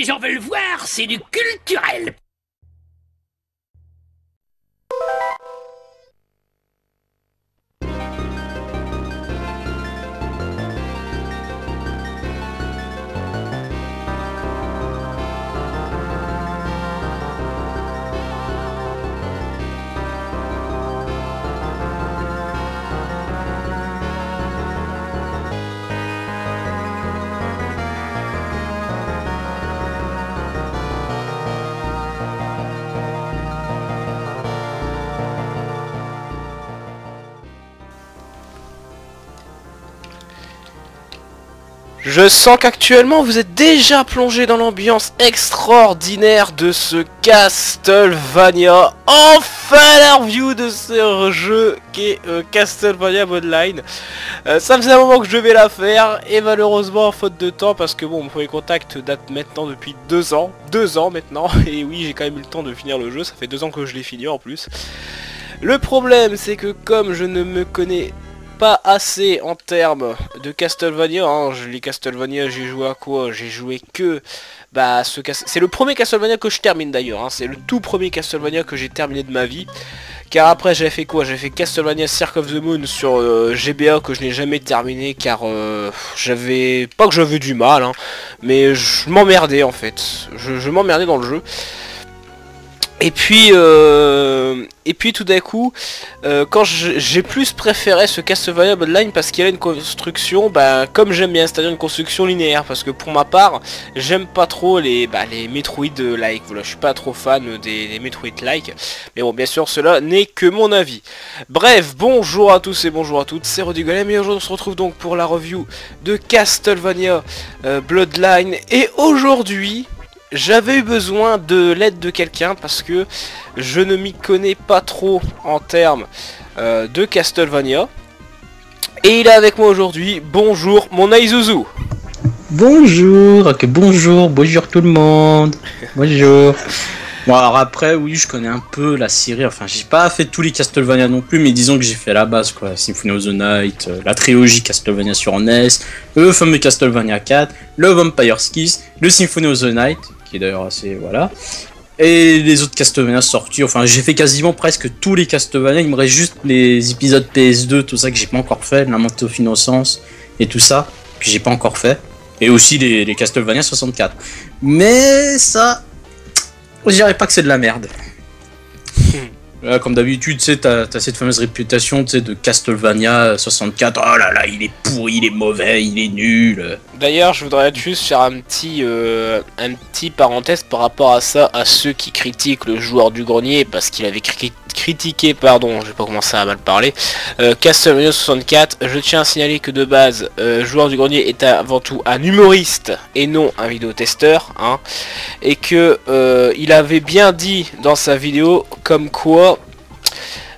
les gens veulent voir, c'est du culturel. Je sens qu'actuellement vous êtes déjà plongé dans l'ambiance extraordinaire de ce Castlevania. Enfin la review de ce jeu qui est euh, Castlevania Bloodline. Euh, ça faisait un moment que je devais la faire et malheureusement faute de temps parce que bon mon premier contact date maintenant depuis deux ans. Deux ans maintenant et oui j'ai quand même eu le temps de finir le jeu. Ça fait deux ans que je l'ai fini en plus. Le problème c'est que comme je ne me connais pas assez en termes de Castlevania. Hein. Les Castlevania, j'ai joué à quoi? J'ai joué que... Bah, ce c'est le premier Castlevania que je termine d'ailleurs. Hein. C'est le tout premier Castlevania que j'ai terminé de ma vie. Car après j'avais fait quoi? J'avais fait Castlevania Cirque of the Moon sur euh, GBA que je n'ai jamais terminé car euh, j'avais... Pas que j'avais du mal, hein, mais je m'emmerdais en fait. Je m'emmerdais dans le jeu. Et puis, euh, et puis tout d'un coup, euh, quand j'ai plus préféré ce Castlevania Bloodline parce qu'il a une construction, bah, comme j'aime bien, c'est-à-dire une construction linéaire, parce que pour ma part, j'aime pas trop les, bah, les Metroid-like, voilà, je suis pas trop fan des, Metroid-like, mais bon, bien sûr, cela n'est que mon avis. Bref, bonjour à tous et bonjour à toutes, c'est Golem et aujourd'hui on se retrouve donc pour la review de Castlevania euh, Bloodline, et aujourd'hui, j'avais eu besoin de l'aide de quelqu'un parce que je ne m'y connais pas trop en termes euh, de Castlevania. Et il est avec moi aujourd'hui. Bonjour mon Aizuzu. Bonjour, ok bonjour, bonjour tout le monde. bonjour. Bon alors après oui je connais un peu la série, enfin j'ai pas fait tous les Castlevania non plus mais disons que j'ai fait la base quoi, Symphony of the Night, euh, la trilogie Castlevania sur NES, le fameux Castlevania 4, le Vampire Kiss, le Symphony of the Night, qui est d'ailleurs assez voilà. Et les autres Castlevania sortis, enfin j'ai fait quasiment presque tous les Castlevania, il me reste juste les épisodes PS2, tout ça que j'ai pas encore fait, la montée of Innocence et tout ça, que j'ai pas encore fait. Et aussi les, les Castlevania 64. Mais ça, je dirais pas que c'est de la merde. comme d'habitude, tu sais, t'as as cette fameuse réputation de Castlevania 64. Oh là là, il est pourri, il est mauvais, il est nul. D'ailleurs, je voudrais juste faire un petit, euh, un petit parenthèse par rapport à ça, à ceux qui critiquent le joueur du grenier parce qu'il avait critiqué, pardon, je vais pas commencer à mal parler, euh, Castlevania 64. Je tiens à signaler que de base, euh, joueur du grenier est avant tout un humoriste et non un vidéotesteur, hein, et que il avait bien dit dans sa vidéo comme quoi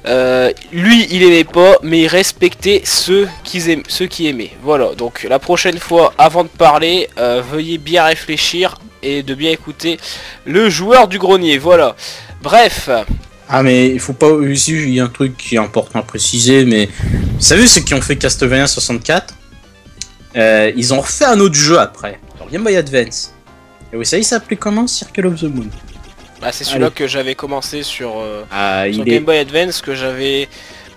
euh, lui, il aimait pas, mais il respectait ceux qui, aimaient. Voilà, donc la prochaine fois, avant de parler, euh, veuillez bien réfléchir et de bien écouter le joueur du grenier. Voilà. Bref. Ah mais il faut pas aussi il y a un truc qui est important à préciser mais vous savez ceux qui ont fait Castlevania 64 euh, ils ont refait un autre jeu après Game Boy Advance et vous savez il s'appelait comment? Circle of the Moon bah, c'est celui-là que j'avais commencé sur, euh, ah, Game Boy Advance, que j'avais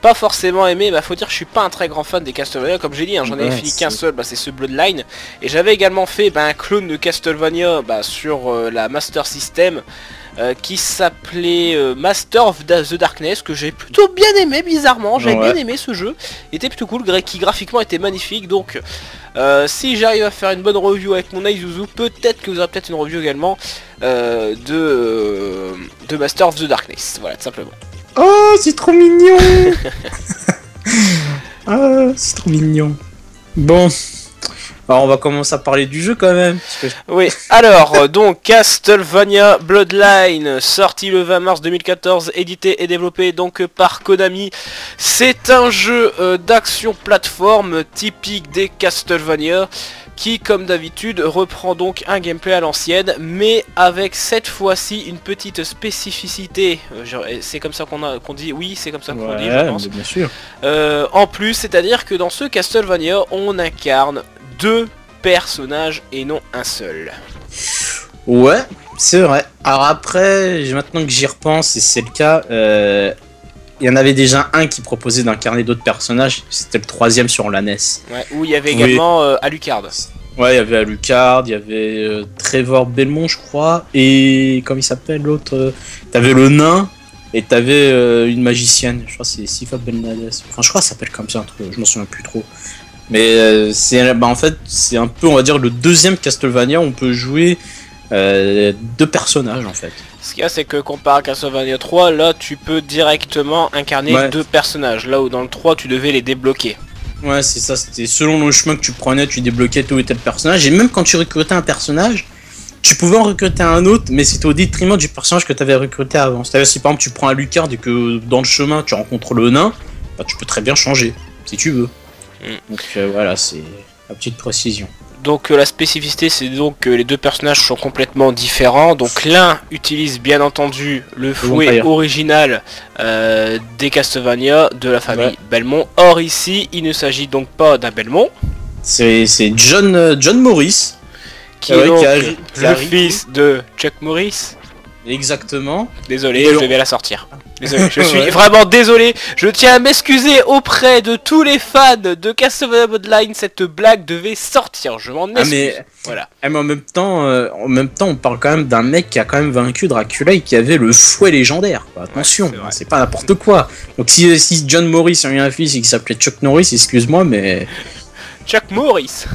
pas forcément aimé. Bah faut dire que je suis pas un très grand fan des Castlevania, comme j'ai dit, hein, j'en ai fini qu'un seul, bah, c'est ce Bloodline. Et j'avais également fait bah, un clone de Castlevania bah, sur euh, la Master System. Euh, qui s'appelait Master of the Darkness, que j'ai plutôt bien aimé, bizarrement, j'avais bien aimé ce jeu, il était plutôt cool, qui graphiquement était magnifique, donc euh, si j'arrive à faire une bonne review avec mon Aizuzu, peut-être que vous aurez peut-être une review également euh, de, euh, de Master of the Darkness. Voilà, tout simplement. Oh, c'est trop mignon Ah, c'est trop mignon. Bon, alors on va commencer à parler du jeu quand même. Oui, alors euh, donc Castlevania Bloodline, sorti le 20 mars 2014, édité et développé donc par Konami. C'est un jeu euh, d'action plateforme typique des Castlevania qui comme d'habitude reprend donc un gameplay à l'ancienne mais avec cette fois-ci une petite spécificité euh, c'est comme ça qu'on dit oui c'est comme ça qu'on dit je pense bien sûr en plus c'est à dire que dans ce Castlevania on incarne deux personnages et non un seul. Ouais, c'est vrai. Alors après, maintenant que j'y repense, et c'est le cas, euh, il y en avait déjà un qui proposait d'incarner d'autres personnages. C'était le troisième sur la NES. Ouais, où il y avait Oui. également euh, Alucard. Ouais, il y avait Alucard, il y avait euh, Trevor Belmont, je crois, et comment il s'appelle l'autre T'avais le nain et t'avais une magicienne. Je crois que c'est Sifa Belnades. Enfin, je crois que ça s'appelle comme ça, je m'en souviens plus trop. Mais euh, c'est, bah, en fait, c'est un peu, on va dire, le deuxième Castlevania où on peut jouer euh, deux personnages en fait. Ce qu'il y a, c'est que comparé à Castlevania 3, là, tu peux directement incarner Ouais. deux personnages. Là où dans le 3, tu devais les débloquer. Ouais, c'est ça, c'était selon le chemin que tu prenais, tu débloquais tel ou tel personnage. Et même quand tu recrutais un personnage, tu pouvais en recruter un autre, mais c'était au détriment du personnage que tu avais recruté avant. C'est-à-dire, si par exemple tu prends un Lucard et que dans le chemin tu rencontres le nain, bah, tu peux très bien changer, si tu veux. Mm. Donc euh, voilà, c'est la petite précision. Donc euh, la spécificité, c'est donc que les deux personnages sont complètement différents. Donc l'un utilise bien entendu le fouet original euh, des Castlevania de la famille Ouais. Belmont. Or ici, il ne s'agit donc pas d'un Belmont, C'est John, John Morris, qui est ouais, donc qui a ri- qui le a fils de Chuck Morris. exactement. Désolé, je vais la sortir. Désolé, je suis Ouais. vraiment désolé. Je tiens à m'excuser auprès de tous les fans de Castlevania Bloodline. Cette blague devait sortir. Je m'en Ah, excuse. mais- Voilà. Eh, mais en même temps, euh, en même temps, on parle quand même d'un mec qui a quand même vaincu Dracula et qui avait le fouet légendaire. Attention, c'est pas n'importe quoi. Donc si, si John Morris a eu un fils et qui s'appelait Chuck Norris, excuse-moi, mais Chuck Morris.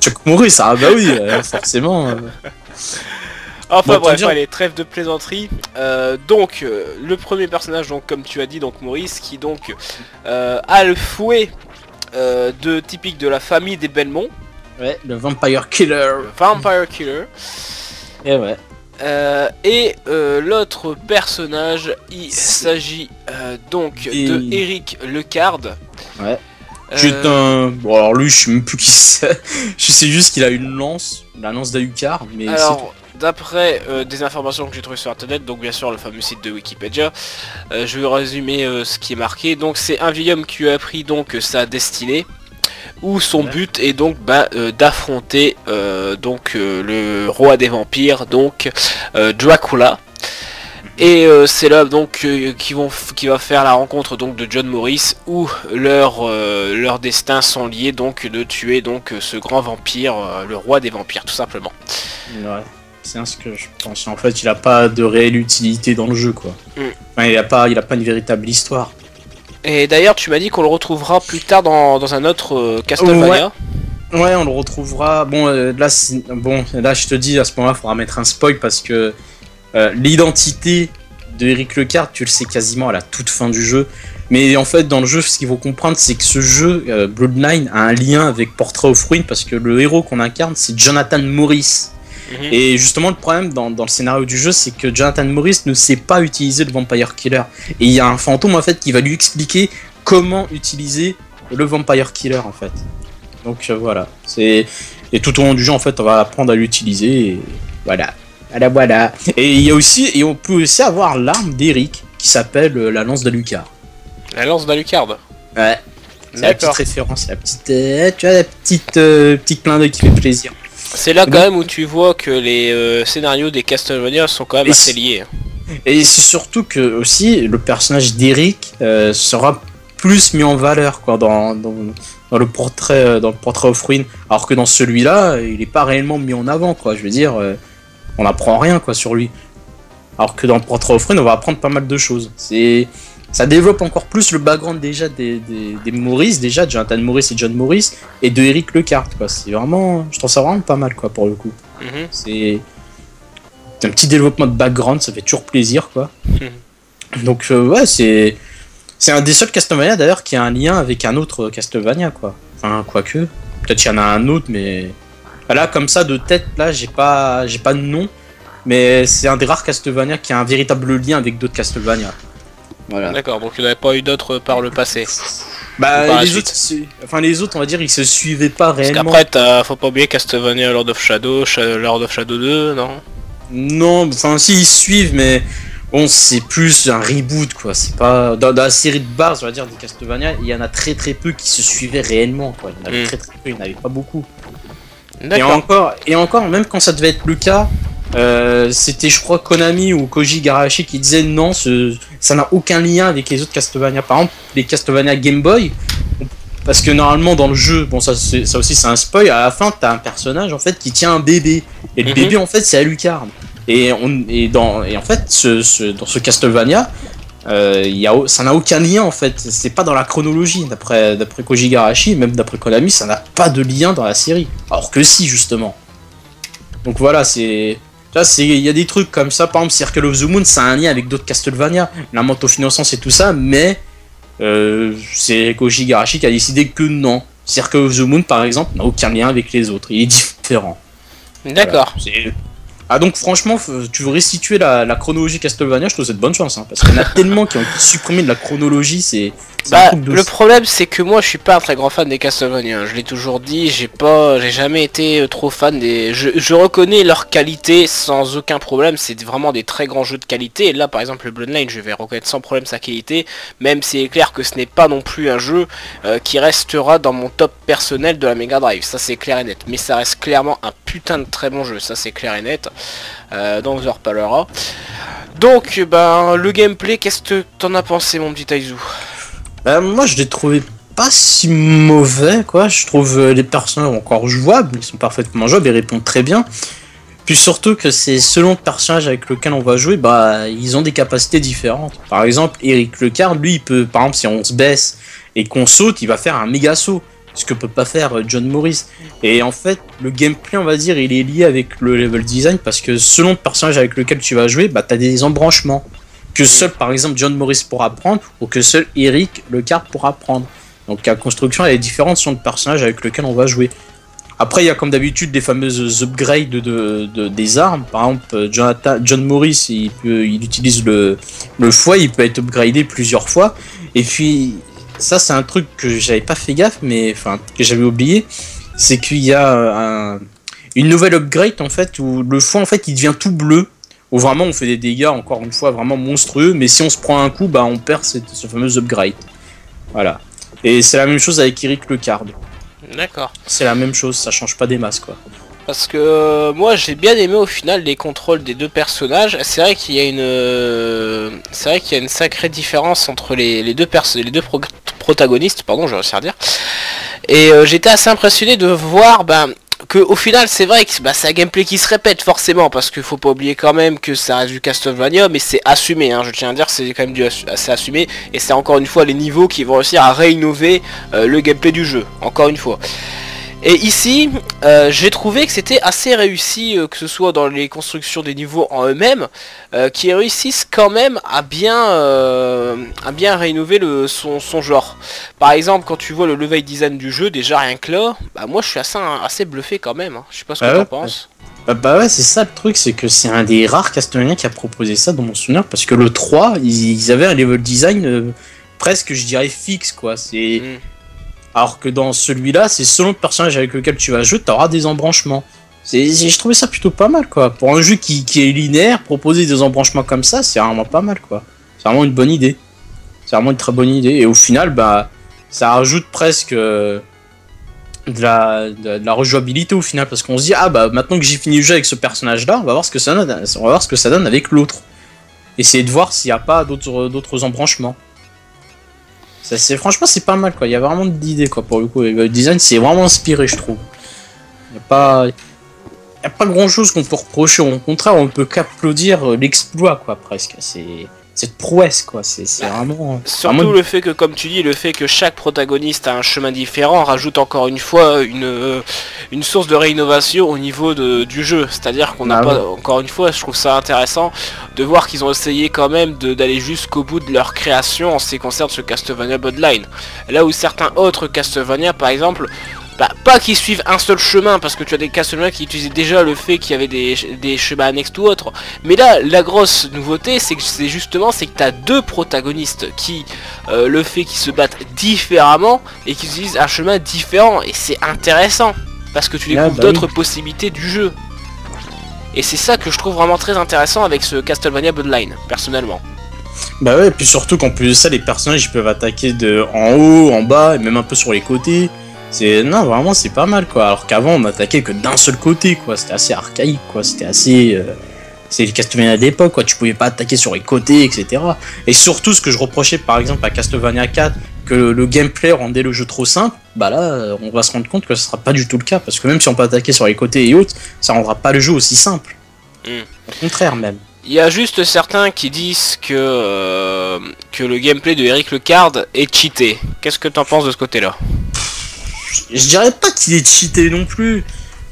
Chuck Morris, ah bah oui, euh, forcément. euh. Enfin Bon, bref, autant dire- allez, trêve de plaisanterie. Euh, donc, euh, le premier personnage, donc comme tu as dit, donc Maurice, qui donc euh, a le fouet euh, de typique de la famille des Belmont, Ouais, le Vampire Killer. le Vampire Killer. Et ouais. Euh, et euh, l'autre personnage, il s'agit euh, donc Et- de Eric Lecard. Ouais. Euh, C'est un. Bon, alors lui, je sais même plus qui c'est. Je sais juste qu'il a une lance, la lance d'Alucard, mais Alors, d'après euh, des informations que j'ai trouvées sur internet, donc bien sûr le fameux site de Wikipédia, euh, je vais résumer euh, ce qui est marqué. Donc c'est un vieil homme qui a appris donc sa destinée, où son but est donc bah, d'affronter donc le roi des vampires, donc Dracula. Et euh, c'est là donc qui vont f- qui va faire la rencontre donc de John Morris où leurs leurs destins sont liés donc de tuer donc ce grand vampire, le roi des vampires tout simplement. Ouais. C'est ce que je pense. En fait, il a pas de réelle utilité dans le jeu, quoi. Mm. Enfin, il a pas, il a pas une véritable histoire. Et d'ailleurs, tu m'as dit qu'on le retrouvera plus tard dans, dans un autre euh, Castlevania. Ouais, on le retrouvera. Bon, euh, là, bon, là, je te dis, à ce moment-là, il faudra mettre un spoil parce que euh, l'identité de Eric Lecard, tu le sais quasiment à la toute fin du jeu. Mais en fait, dans le jeu, ce qu'il faut comprendre, c'est que ce jeu, euh, Bloodline, a un lien avec Portrait of Ruin parce que le héros qu'on incarne, c'est Jonathan Morris. Mhm. Et justement, le problème dans, dans le scénario du jeu, c'est que Jonathan Morris ne sait pas utiliser le Vampire Killer. Et il y a un fantôme en fait qui va lui expliquer comment utiliser le Vampire Killer en fait. Donc euh, voilà. C'est et tout au long du jeu en fait, on va apprendre à l'utiliser. Et voilà. Voilà, voilà. Et il y a aussi et on peut aussi avoir l'arme d'Eric qui s'appelle euh, la lance de Lucard. La lance d'Alucard. Ouais. C'est la petite référence, la petite, euh, tu vois, la petite, euh, petite clin d'œil qui fait plaisir. C'est là quand Donc- même où tu vois que les euh, scénarios des Castlevania sont quand même assez liés. Et c'est surtout que aussi le personnage d'Eric euh, sera plus mis en valeur quoi dans, dans, dans le portrait euh, dans le portrait of Ruin, alors que dans celui-là il est pas réellement mis en avant quoi. Je veux dire, euh, on apprend rien quoi sur lui. Alors que dans le portrait of Ruin on va apprendre pas mal de choses. C'est ça développe encore plus le background déjà des, des, des Morris déjà de Jonathan Morris et John Morris et de Eric Lecard quoi. C'est vraiment, je trouve ça vraiment pas mal quoi pour le coup. Mhm. C'est un petit développement de background, ça fait toujours plaisir quoi. Donc euh, ouais, c'est c'est un des seuls Castlevania d'ailleurs qui a un lien avec un autre Castlevania quoi. Enfin quoique, peut-être qu'il y en a un autre mais là comme ça de tête là, j'ai pas j'ai pas de nom mais c'est un des rares Castlevania qui a un véritable lien avec d'autres Castlevania. Voilà. D'accord, donc il n'y en avait pas eu d'autres par le passé. Bah Par les autres enfin les autres on va dire ils se suivaient pas Parce réellement. qu'après, t'as- faut pas oublier Castlevania Lord of Shadow, Sha- Lord of Shadow 2, non? Non, enfin si ils suivent, mais bon, c'est plus un reboot quoi. C'est pas dans, dans la série de base, on va dire, des Castlevania, il y en a très très peu qui se suivaient réellement quoi. Il y en avait Mm. très très peu, il n'y en avait pas beaucoup. Et encore, et encore, même quand ça devait être le cas, euh, c'était je crois Konami ou Koji Garashi qui disait non, ce, ça n'a aucun lien avec les autres Castlevania. Par exemple, les Castlevania Game Boy, parce que normalement dans le jeu, bon ça, ça aussi c'est un spoil, à la fin t'as un personnage en fait qui tient un bébé. Et le Mhm. bébé en fait c'est Alucard. Et, on, et, dans, et en fait ce, ce- dans ce Castlevania, euh, il y a, ça n'a aucun lien en fait. C'est pas dans la chronologie d'après d'après Koji Garashi, même d'après Konami, ça n'a pas de lien dans la série. Alors que si justement. Donc voilà, c'est Là, c'est il y a des trucs comme ça. Par exemple, Circle of the Moon, ça a un lien avec d'autres Castlevania, la menthe of Innocence et tout ça, mais euh, c'est Koji Garashi qui a décidé que non. Circle of the Moon, par exemple, n'a aucun lien avec les autres. Il est différent. D'accord. Voilà. Ah donc franchement, tu veux restituer la, la chronologie Castlevania, je trouve que c'est de bonne chance, hein, parce qu'il y en a tellement qui ont été supprimés de la chronologie, c'est Bah, le problème c'est que moi je suis pas un très grand fan des Castlevania. hein. Je l'ai toujours dit, j'ai pas, j'ai jamais été euh, trop fan des. Je, je reconnais leur qualité sans aucun problème. C'est vraiment des très grands jeux de qualité. Et là, par exemple, le Bloodline, je vais reconnaître sans problème sa qualité, même si c'est clair que ce n'est pas non plus un jeu euh, qui restera dans mon top personnel de la Mega Drive. Ça c'est clair et net. Mais ça reste clairement un putain de très bon jeu. Ça c'est clair et net. Euh, donc on en reparlera. Donc, ben, le gameplay, qu'est-ce que t'en as pensé, mon petit Taizu Bah, moi, je l'ai trouvé pas si mauvais, quoi. Je trouve euh, les personnages encore jouables, ils sont parfaitement jouables, ils répondent très bien. Puis surtout que c'est selon le personnage avec lequel on va jouer, bah ils ont des capacités différentes. Par exemple, Eric Lecard, lui, il peut, par exemple, si on se baisse et qu'on saute, il va faire un méga saut, ce que peut pas faire euh, John Morris. Et en fait, le gameplay, on va dire, il est lié avec le level design parce que selon le personnage avec lequel tu vas jouer, bah t'as des embranchements que seul, par exemple, John Morris pourra prendre ou que seul Eric Lecard pourra prendre. Donc la construction elle est différente selon le personnage avec lequel on va jouer. Après, il y a comme d'habitude des fameuses upgrades de, de- des armes. Par exemple, euh, Jonathan, John Morris, il, peut, il utilise le, le fouet, il peut être upgradé plusieurs fois. Et puis, ça, c'est un truc que j'avais pas fait gaffe, mais enfin, que j'avais oublié. C'est qu'il y a un- une nouvelle upgrade en fait où le fouet en fait il devient tout bleu. Où vraiment on fait des dégâts, encore une fois, vraiment monstrueux. Mais si on se prend un coup, bah on perd cette, ce fameux upgrade. Voilà. Et c'est la même chose avec Eric Lecard. D'accord. C'est la même chose, ça change pas des masses quoi. Parce que euh, moi j'ai bien aimé au final les contrôles des deux personnages. C'est vrai qu'il y a une, euh, c'est vrai qu'il y a une sacrée différence entre les, les deux perso les deux pro- protagonistes, pardon, je vais dire. Et euh, j'étais assez impressionné de voir, ben, que au final c'est vrai que bah, c'est un gameplay qui se répète forcément parce qu'il faut pas oublier quand même que ça reste du Castlevania mais c'est assumé hein, je tiens à dire c'est quand même du assez assumé et c'est encore une fois les niveaux qui vont réussir à réinnover euh, le gameplay du jeu encore une fois et ici, euh, j'ai trouvé que c'était assez réussi, euh, que ce soit dans les constructions des niveaux en eux-mêmes, euh, qui réussissent quand même à bien, à bien rénover le, son, son genre. Par exemple, quand tu vois le level design du jeu, déjà rien que là, bah moi je suis assez, assez bluffé quand même. hein. Je sais pas ce que Ah t'en ouais, penses. Bah, bah ouais, c'est ça le truc, c'est que c'est un des rares Castlevania qui a proposé ça dans mon souvenir, parce que le 3, ils, ils avaient un level design presque, je dirais, fixe quoi. C'est Mm. Alors que dans celui-là, c'est selon le personnage avec lequel tu vas jouer, tu auras des embranchements. C'est, je trouvais ça plutôt pas mal, quoi. Pour un jeu qui, est linéaire, proposer des embranchements comme ça, c'est vraiment pas mal, quoi. C'est vraiment une bonne idée. C'est vraiment une très bonne idée. Et au final, bah, ça rajoute presque euh, de, la, rejouabilité au final, parce qu'on se dit, ah bah, maintenant que j'ai fini le jeu avec ce personnage-là, on va voir ce que ça donne, on va voir ce que ça donne avec l'autre. Essayer de voir s'il n'y a pas d'autres, d'autres embranchements. Franchement, c'est pas mal, quoi. Il y a vraiment d'idées, quoi, pour le coup. Le design, c'est vraiment inspiré, je trouve. Il n'y a pas... y a pas grand chose qu'on peut reprocher. Au contraire, on peut qu'applaudir euh, l'exploit, quoi, presque. C'est cette prouesse, quoi. C'est, c'est vraiment. Surtout vraiment- le fait que, comme tu dis, le fait que chaque protagoniste a un chemin différent rajoute encore une fois une, euh, une source de réinnovation au niveau de- du jeu. C'est-à-dire qu'on n'a Ah pas, ouais. encore une fois, je trouve ça intéressant de voir qu'ils ont essayé quand même d'aller jusqu'au bout de leur création en ce qui concerne ce Castlevania Bloodline. Là où certains autres Castlevania, par exemple, bah, pas qu'ils suivent un seul chemin, parce que tu as des Castlevania qui utilisaient déjà le fait qu'il y avait des, des chemins annexes ou autres. Mais là, la grosse nouveauté, c'est que c'est justement, c'est que tu as deux protagonistes qui, euh, le fait qu'ils se battent différemment et qu'ils utilisent un chemin différent. Et c'est intéressant, parce que tu Ah, découvres bah d'autres possibilités du jeu. Et c'est ça que je trouve vraiment très intéressant avec ce Castlevania Bloodline, personnellement. Bah ouais, et puis surtout qu'en plus de ça, les personnages ils peuvent attaquer de en haut, en bas et même un peu sur les côtés. C'est non vraiment c'est pas mal quoi. Alors qu'avant on attaquait que d'un seul côté quoi. C'était assez archaïque quoi. C'était assez euh, c'est le Castlevania d'époque quoi. Tu pouvais pas attaquer sur les côtés etc. Et surtout ce que je reprochais par exemple à Castlevania 4 que le gameplay rendait le jeu trop simple. Bah là euh, on va se rendre compte que ce sera pas du tout le cas parce que même si on peut attaquer sur les côtés et autres, ça rendra pas le jeu aussi simple. Mm. Au contraire même. Il y a juste certains qui disent que, euh, que le gameplay de Eric Lecard est cheaté. Qu'est-ce que t'en penses de ce côté-là? Je dirais pas qu'il est cheaté non plus.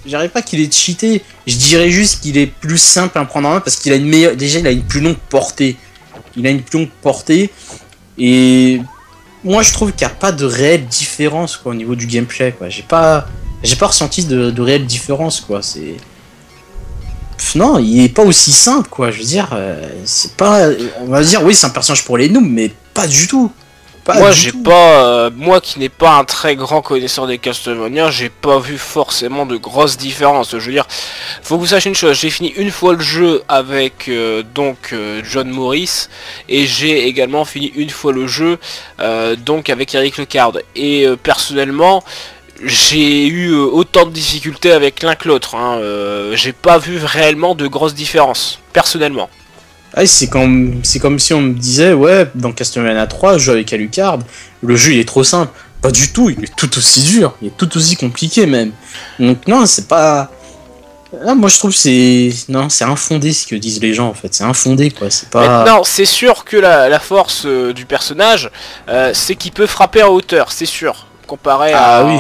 Je dirais pas qu'il est cheaté. Je dirais juste qu'il est plus simple à prendre en main parce qu'il a une meilleure. Déjà, il a une plus longue portée. Il a une plus longue portée. Et moi, je trouve qu'il n'y a pas de réelle différence quoi, au niveau du gameplay. Quoi. J'ai pas, j'ai pas ressenti de, réelle différence. Quoi. C'est non, il est pas aussi simple, quoi. Je veux dire, euh, c'est pas. On va dire, oui, c'est un personnage pour les noobs, mais pas du tout. Pas Moi j'ai pas euh, moi qui n'ai pas un très grand connaisseur des Castlevania, j'ai pas vu forcément de grosses différences. Je veux dire, faut que vous sachiez une chose, j'ai fini une fois le jeu avec euh, donc euh, John Morris et j'ai également fini une fois le jeu donc avec Eric Lecard. Et personnellement, j'ai eu autant de difficultés avec l'un que l'autre. hein. J'ai pas vu réellement de grosses différences, personnellement. Ah, c'est comme, c'est comme si on me disait, ouais, dans Castlevania 3, je joue avec Alucard, le jeu il est trop simple. Pas du tout, il est tout aussi dur, il est tout aussi compliqué même. Donc non, c'est pas. Ah, moi je trouve que c'est. Non, c'est infondé ce que disent les gens en fait, c'est infondé quoi, c'est pas. Maintenant, c'est sûr que la, la force euh, du personnage, euh, c'est qu'il peut frapper en hauteur, c'est sûr. Comparé à, Ah oui.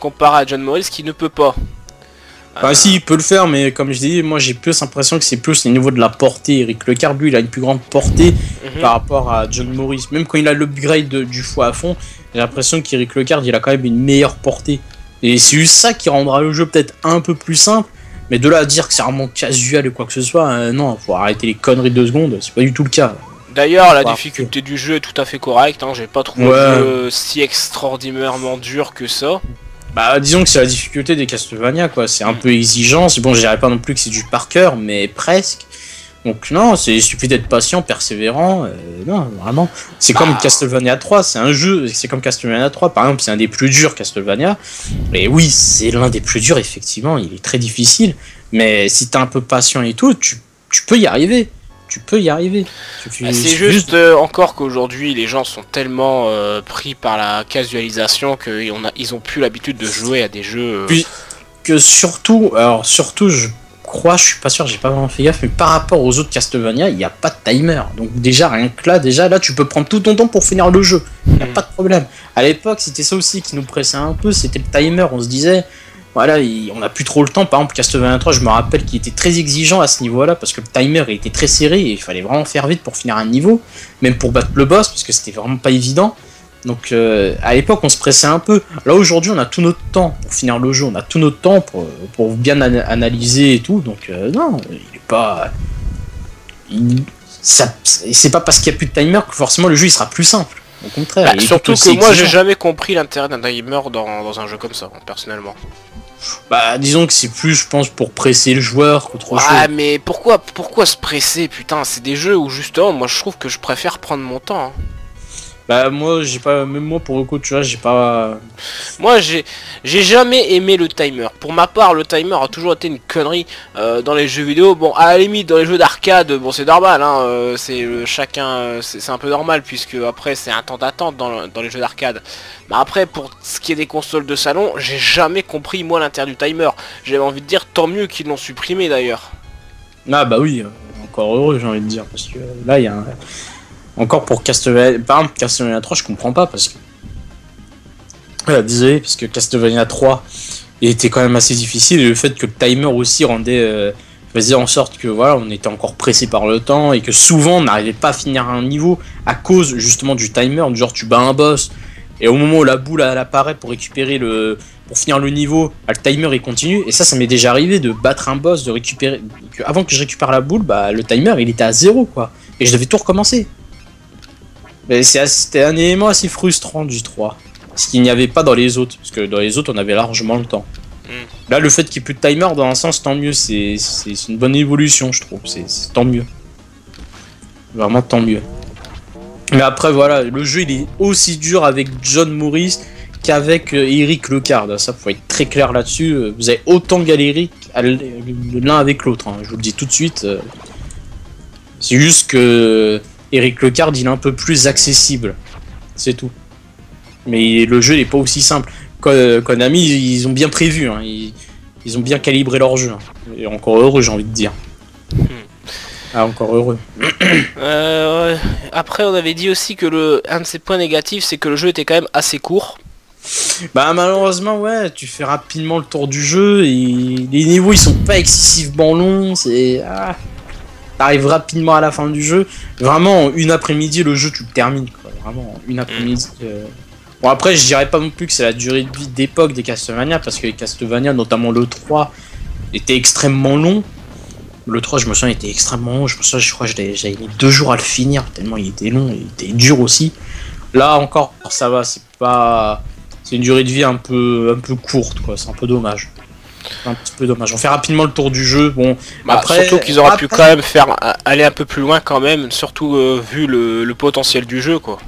comparé à John Morris qui ne peut pas. Enfin, si, il peut le faire, mais comme je dis, moi j'ai plus l'impression que c'est plus au niveau de la portée. Eric Lecard, lui, il a une plus grande portée Mhm. par rapport à John Morris. Même quand il a l'upgrade de- du foie à fond, j'ai l'impression qu'Eric Lecard, il a quand même une meilleure portée. Et c'est juste ça qui rendra le jeu peut-être un peu plus simple. Mais de là à dire que c'est vraiment casual ou quoi que ce soit, euh, non, faut arrêter les conneries de deux secondes, c'est pas du tout le cas. D'ailleurs, la Bah, difficulté du jeu est tout à fait correcte. Hein. J'ai pas trouvé Ouais. le jeu si extraordinairement dur que ça. Bah, disons que c'est la difficulté des Castlevania, quoi. C'est un peu exigeant. C'est bon, je dirais pas non plus que c'est du par cœur, mais presque. Donc, non, c'est il suffit d'être patient, persévérant. euh, non, vraiment. C'est Bah. comme Castlevania 3, c'est un jeu, c'est comme Castlevania 3, par exemple, c'est un des plus durs, Castlevania. Et oui, c'est l'un des plus durs, effectivement, il est très difficile. Mais si t'es un peu patient et tout, tu, tu peux y arriver. Tu peux y arriver. Bah, c'est juste euh, encore qu'aujourd'hui, les gens sont tellement euh, pris par la casualisation qu'ils ont, ils ont plus l'habitude de jouer à des jeux. euh, Puis- que surtout, alors surtout, je crois, je suis pas sûr, j'ai pas vraiment fait gaffe, mais par rapport aux autres Castlevania, il n'y a pas de timer. Donc déjà, rien que là, déjà là, tu peux prendre tout ton temps pour finir le jeu. Il n'y a Mhm. pas de problème. À l'époque, c'était ça aussi qui nous pressait un peu, c'était le timer. On se disait, voilà, il- on n'a plus trop le temps. Par exemple, Castlevania 3, je me rappelle qu'il était très exigeant à ce niveau-là, parce que le timer était très serré et il fallait vraiment faire vite pour finir un niveau, même pour battre le boss, parce que c'était vraiment pas évident. Donc euh, à l'époque on se pressait un peu. Là aujourd'hui on a tout notre temps pour finir le jeu, on a tout notre temps pour, pour bien ana- analyser et tout. Donc euh, non, il est pas. il- C'est pas parce qu'il n'y a plus de timer que forcément le jeu il sera plus simple. Au contraire. bah, surtout tout que moi, j'ai jamais compris l'intérêt d'un timer dans, dans un jeu comme ça, personnellement. Bah disons que c'est plus je pense pour presser le joueur qu'autre Ah chose. mais pourquoi pourquoi se presser putain? C'est des jeux où justement moi je trouve que je préfère prendre mon temps. hein. Bah moi j'ai pas même moi pour le coup tu vois j'ai pas. Moi j'ai j'ai jamais aimé le timer. Pour ma part le timer a toujours été une connerie euh, dans les jeux vidéo. Bon à la limite dans les jeux d'arcade bon c'est normal hein, euh, c'est chacun c'est un peu normal puisque après c'est un temps d'attente dans, dans les jeux d'arcade. Mais après pour ce qui est des consoles de salon j'ai jamais compris moi l'intérêt du timer. J'avais envie de dire tant mieux qu'ils l'ont supprimé d'ailleurs. Ah bah oui, euh, encore heureux j'ai envie de dire, parce que là il y a un... Encore pour Castlevania... Par exemple, Castlevania 3 je comprends pas, parce que... Désolé, parce que Castlevania 3 était quand même assez difficile, et le fait que le timer aussi rendait... euh, faisait en sorte que voilà, on était encore pressé par le temps, et que souvent on n'arrivait pas à finir un niveau à cause justement du timer, du genre tu bats un boss, et au moment où la boule apparaît pour récupérer le... Pour finir le niveau, bah, le timer il continue, et ça, ça m'est déjà arrivé de battre un boss, de récupérer. avant que je récupère la boule, bah le timer il était à zéro quoi, et je devais tout recommencer. Mais c'était un élément assez frustrant du 3, ce qu'il n'y avait pas dans les autres, parce que dans les autres on avait largement le temps. Mm. Là, le fait qu'il n'y ait plus de timer, dans un sens, tant mieux, c'est une bonne évolution, je trouve, c'est tant mieux. Vraiment tant mieux. Mais après, voilà, le jeu il est aussi dur avec John Morris qu'avec euh, Eric Lecard. Ça, faut être très clair là-dessus. Euh, Vous avez autant galéré l'un avec l'autre. hein. Je vous le dis tout de suite. euh. C'est juste que Eric Lecard, il est un peu plus accessible. C'est tout. Mais le jeu n'est pas aussi simple. Ko- Konami, ils ont bien prévu. hein. Ils, ils ont bien calibré leur jeu. hein. Et encore heureux, j'ai envie de dire. Ah, encore heureux. Euh. Après, on avait dit aussi que le un de ses points négatifs, c'est que le jeu était quand même assez court. Bah malheureusement ouais, tu fais rapidement le tour du jeu et les niveaux ils sont pas excessivement longs, c'est ah, t'arrives rapidement à la fin du jeu. Vraiment en une après-midi le jeu tu le termines quoi, vraiment en une après-midi. euh. Bon après je dirais pas non plus que c'est la durée de vie d'époque des Castlevania parce que les Castlevania notamment le 3 était extrêmement long. Le 3 je me souviens était extrêmement long, je me souviens je crois que j'avais mis deux jours à le finir tellement il était long, il était dur aussi. Là encore ça va, c'est pas c'est une durée de vie un peu un peu courte quoi c'est un peu dommage un petit peu dommage. On fait rapidement le tour du jeu. Bon Bah, Après- surtout qu'ils auraient pu quand même faire aller un peu plus loin quand même, surtout euh, vu le, le potentiel du jeu quoi.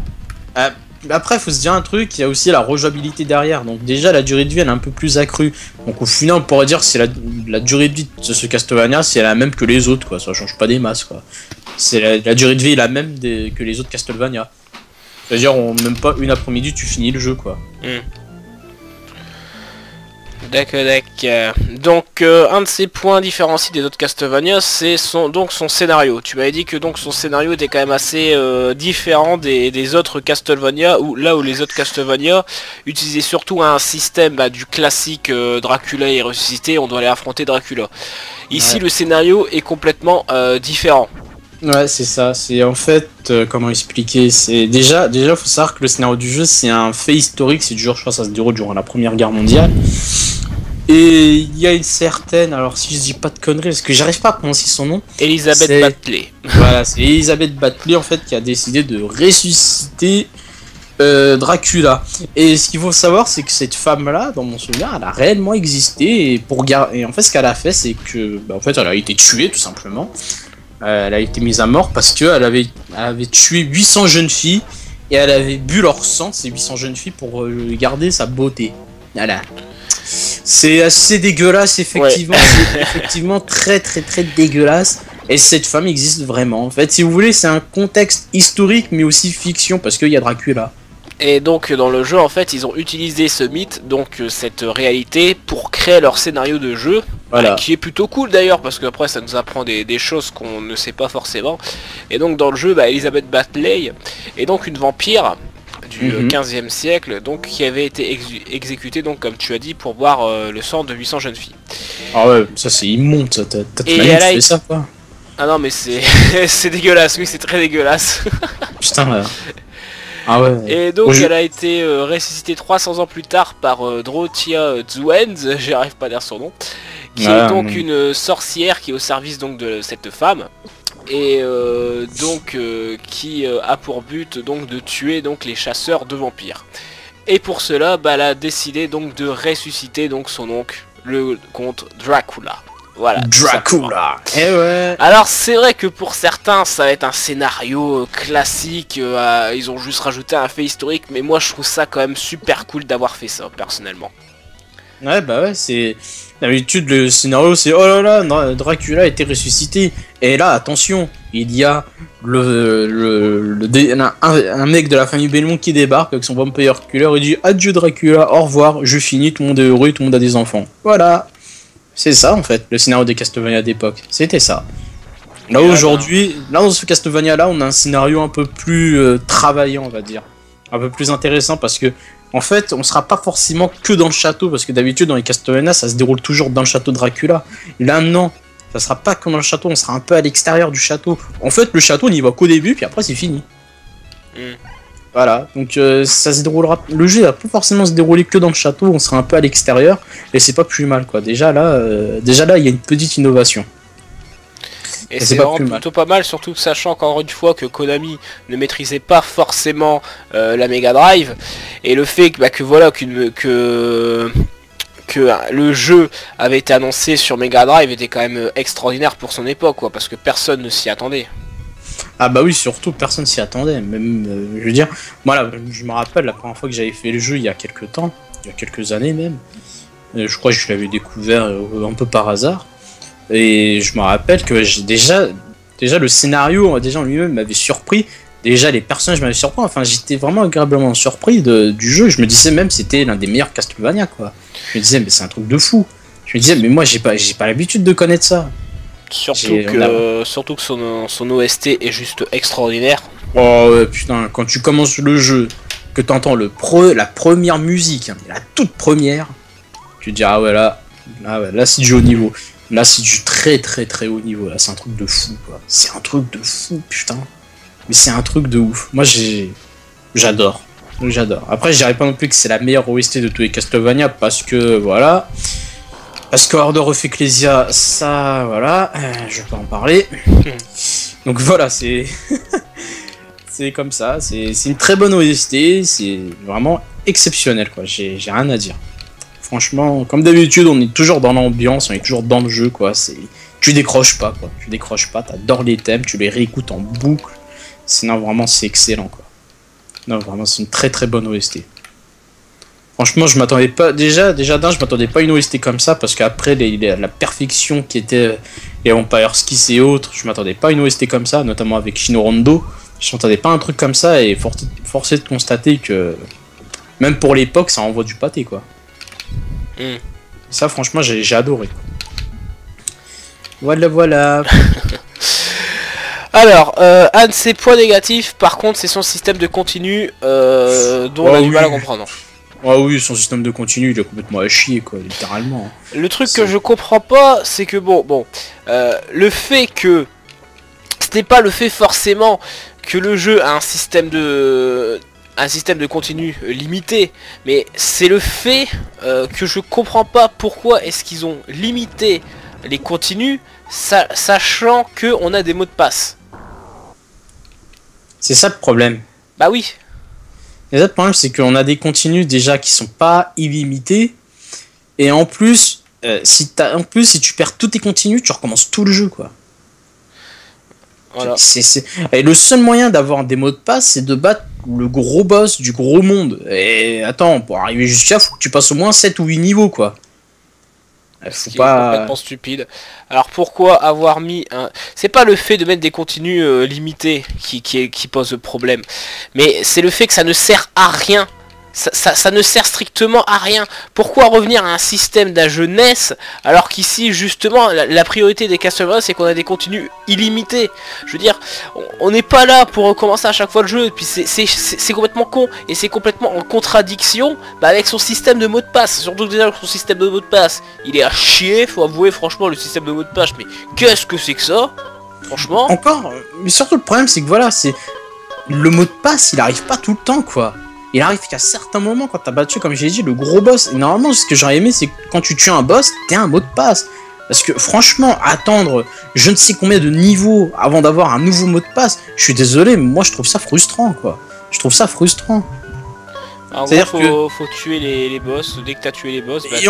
après faut se dire un truc il y a aussi la rejouabilité derrière. Donc déjà la durée de vie elle est un peu plus accrue. Donc au final on pourrait dire que c'est la, la durée de vie de ce Castlevania c'est la même que les autres quoi. Ça change pas des masses quoi. C'est la, la durée de vie est la même des- que les autres Castlevania. C'est à dire en même pas une après-midi tu finis le jeu quoi D'accord, d'accord. Donc euh, un de ces points différenciés des autres Castlevania, c'est son donc son scénario. Tu m'avais dit que donc son scénario était quand même assez euh, différent des, des autres Castlevania, où là où les autres Castlevania utilisaient surtout un système bah, du classique euh, Dracula est ressuscité, on doit aller affronter Dracula. Ici Ouais. le scénario est complètement différent. Ouais, c'est ça. C'est en fait, euh, comment expliquer C'est déjà, déjà, faut savoir que le scénario du jeu, c'est un fait historique. C'est toujours, je crois, ça se déroule durant la Première Guerre mondiale. Et il y a une certaine, alors si je dis pas de conneries, parce que j'arrive pas à prononcer son nom. Elisabeth Batley. voilà, c'est Elisabeth Batley en fait qui a décidé de ressusciter euh, Dracula. Et ce qu'il faut savoir, c'est que cette femme-là, dans mon souvenir, elle a réellement existé. Et pour gar- et en fait, ce qu'elle a fait, c'est que, bah, en fait, elle a été tuée tout simplement. Elle a été mise à mort parce qu'elle avait, elle avait tué 800 jeunes filles et elle avait bu leur sang, ces 800 jeunes filles, pour euh, garder sa beauté. Voilà. C'est assez dégueulasse, effectivement. C'est effectivement très, très, très dégueulasse. Et cette femme existe vraiment. En fait, si vous voulez, c'est un contexte historique, mais aussi fiction, parce qu'il y a Dracula. Et donc dans le jeu en fait ils ont utilisé ce mythe, donc euh, cette réalité pour créer leur scénario de jeu, Voilà. euh, qui est plutôt cool d'ailleurs parce qu'après ça nous apprend des, des choses qu'on ne sait pas forcément. Et donc dans le jeu, bah, Elisabeth Batley est donc une vampire du euh, Mhm. 15e siècle, donc qui avait été exé- exécutée donc comme tu as dit pour boire euh, le sang de 800 jeunes filles. Ah ouais, ça c'est immonde, ça. T'as fais été- ça, quoi. Ah non mais c'est dégueulasse, oui c'est très dégueulasse. Putain, là. Ah ouais. Et donc elle a été euh, ressuscitée 300 ans plus tard par euh, Drotia Zuenz, j'arrive pas à dire son nom, qui Ah, est donc non. une euh, sorcière qui est au service donc de cette femme et euh, donc euh, qui euh, a pour but donc de tuer donc les chasseurs de vampires. Et pour cela, bah, elle a décidé donc de ressusciter donc son oncle, le comte Dracula. Voilà. Dracula. Eh ouais. Alors c'est vrai que pour certains ça va être un scénario euh, classique, euh, ils ont juste rajouté un fait historique, mais moi je trouve ça quand même super cool d'avoir fait ça personnellement. Ouais, bah ouais, c'est. D'habitude, le scénario, c'est oh là là, Dra- Dracula a été ressuscité. Et là, attention, il y a le, le, le dé- un, un mec de la famille Belmont qui débarque avec son vampire killer et dit Adieu Dracula, au revoir, je finis, tout le monde est heureux, tout le monde a des enfants. Voilà. C'est ça, en fait, le scénario des Castlevania d'époque. C'était ça. Là, là, aujourd'hui, là, dans ce Castlevania-là, on a un scénario un peu plus euh, travaillant, on va dire. Un peu plus intéressant parce que en fait, on sera pas forcément que dans le château, parce que d'habitude dans les Castlevania, ça se déroule toujours dans le château de Dracula. Là, non, ça sera pas comme dans le château, on sera un peu à l'extérieur du château. En fait, le château, on y va qu'au début, puis après, c'est fini. Mm. Voilà, donc euh, ça se déroulera. Le jeu va pas forcément se dérouler que dans le château, on sera un peu à l'extérieur, et c'est pas plus mal, quoi. Déjà là, euh, déjà là, il y a une petite innovation. Et c'est vraiment plus mal. plutôt pas mal, surtout sachant qu'encore une fois que Konami ne maîtrisait pas forcément euh, la Mega Drive, et le fait que, bah, que voilà qu'une que que le jeu avait été annoncé sur Mega Drive était quand même extraordinaire pour son époque, quoi, parce que personne ne s'y attendait. Ah bah oui, surtout personne s'y attendait. Même, euh, je veux dire, moi là, je me rappelle la première fois que j'avais fait le jeu il y a quelques temps, il y a quelques années même. Euh, je crois que je l'avais découvert euh, un peu par hasard. Et je me rappelle que déjà, déjà le scénario, déjà lui-même m'avait surpris. Déjà les personnages m'avaient surpris. Enfin, j'étais vraiment agréablement surpris du jeu. Je me disais même c'était l'un des meilleurs Castlevania quoi. Je me disais mais c'est un truc de fou. Je me disais mais moi j'ai pas, j'ai pas l'habitude de connaître ça. Surtout que, surtout que son, son OST est juste extraordinaire. Oh ouais, putain, quand tu commences le jeu, que t'entends le pre, la première musique, hein, la toute première, tu te dis ah ouais là, là, ouais, là c'est du haut niveau. Là c'est du très très très haut niveau. Là c'est un truc de fou quoi. C'est un truc de fou putain. Mais c'est un truc de ouf. Moi j'ai, j'adore, j'adore. Après je dirais pas non plus que c'est la meilleure OST de tous les Castlevania parce que voilà. Parce que Order of Ecclesia, ça, voilà, euh, je peux en parler. Donc voilà, c'est c'est comme ça, c'est une très bonne OST, c'est vraiment exceptionnel quoi, j'ai rien à dire. Franchement, comme d'habitude, on est toujours dans l'ambiance, on est toujours dans le jeu quoi, tu décroches pas quoi, tu décroches pas, t'adores les thèmes, tu les réécoutes en boucle. Sinon vraiment c'est excellent quoi. Non, vraiment c'est une très très bonne OST. Franchement, je m'attendais pas déjà déjà d'un, je m'attendais pas à une OST comme ça parce qu'après les- les- la perfection qui était les Empire Kiss et autres, je m'attendais pas à une OST comme ça, notamment avec Shino Rondo. Je m'attendais pas à un truc comme ça et for- forcé de constater que même pour l'époque, ça envoie du pâté quoi. Mm. Ça, franchement, j'ai adoré. Voilà, voilà. Alors, euh, un de ses points négatifs, par contre, c'est son système de continu euh, dont on a Oh du mal à comprendre. Ah oui, son système de continu, il est complètement à chier quoi, littéralement. Le truc que je comprends pas, c'est que bon, bon, euh, le fait que c'était pas le fait forcément que le jeu a un système de un système de continu euh, limité, mais c'est le fait euh, que je comprends pas pourquoi est-ce qu'ils ont limité les continus, sa- sachant que on a des mots de passe. C'est ça le problème. Bah oui, Et ça, le problème, c'est qu'on a des contenus déjà qui sont pas illimités. Et en plus, euh, si en plus, si tu perds tous tes contenus, tu recommences tout le jeu, quoi. voilà. Et le seul moyen d'avoir des mots de passe, c'est de battre le gros boss du gros monde. Et attends, pour arriver jusqu'à, faut que tu passes au moins 7 ou 8 niveaux, quoi. Ce est complètement stupide. Alors pourquoi avoir mis un... C'est pas le fait de mettre des contenus euh, limités qui, qui, qui pose problème. Mais c'est le fait que ça ne sert à rien. Ça, ne sert strictement à rien. Pourquoi revenir à un système d'un jeu NES alors qu'ici justement la, la priorité des Castlevania c'est qu'on a des contenus illimités. Je veux dire, on- n'est pas là pour recommencer à chaque fois le jeu. Puis c'est complètement con et c'est complètement en contradiction bah, avec son système de mot de passe. Surtout que déjà son système de mot de passe, il est à chier. Faut avouer franchement le système de mot de passe. Mais qu'est-ce que c'est que ça? Franchement. Encore, euh, mais surtout le problème, c'est que voilà, c'est... Le mot de passe, il arrive pas tout le temps, quoi. Il arrive qu'à certains moments, quand t'as battu, comme j'ai dit, le gros boss. Et normalement, ce que j'aurais aimé, c'est que quand tu tues un boss, t'as un mot de passe. Parce que franchement, attendre je ne sais combien de niveaux avant d'avoir un nouveau mot de passe, je suis désolé, mais moi je trouve ça frustrant, quoi. Je trouve ça frustrant. C'est-à-dire faut, faut tuer les, les boss. Dès que t'as tué les boss, bah, Et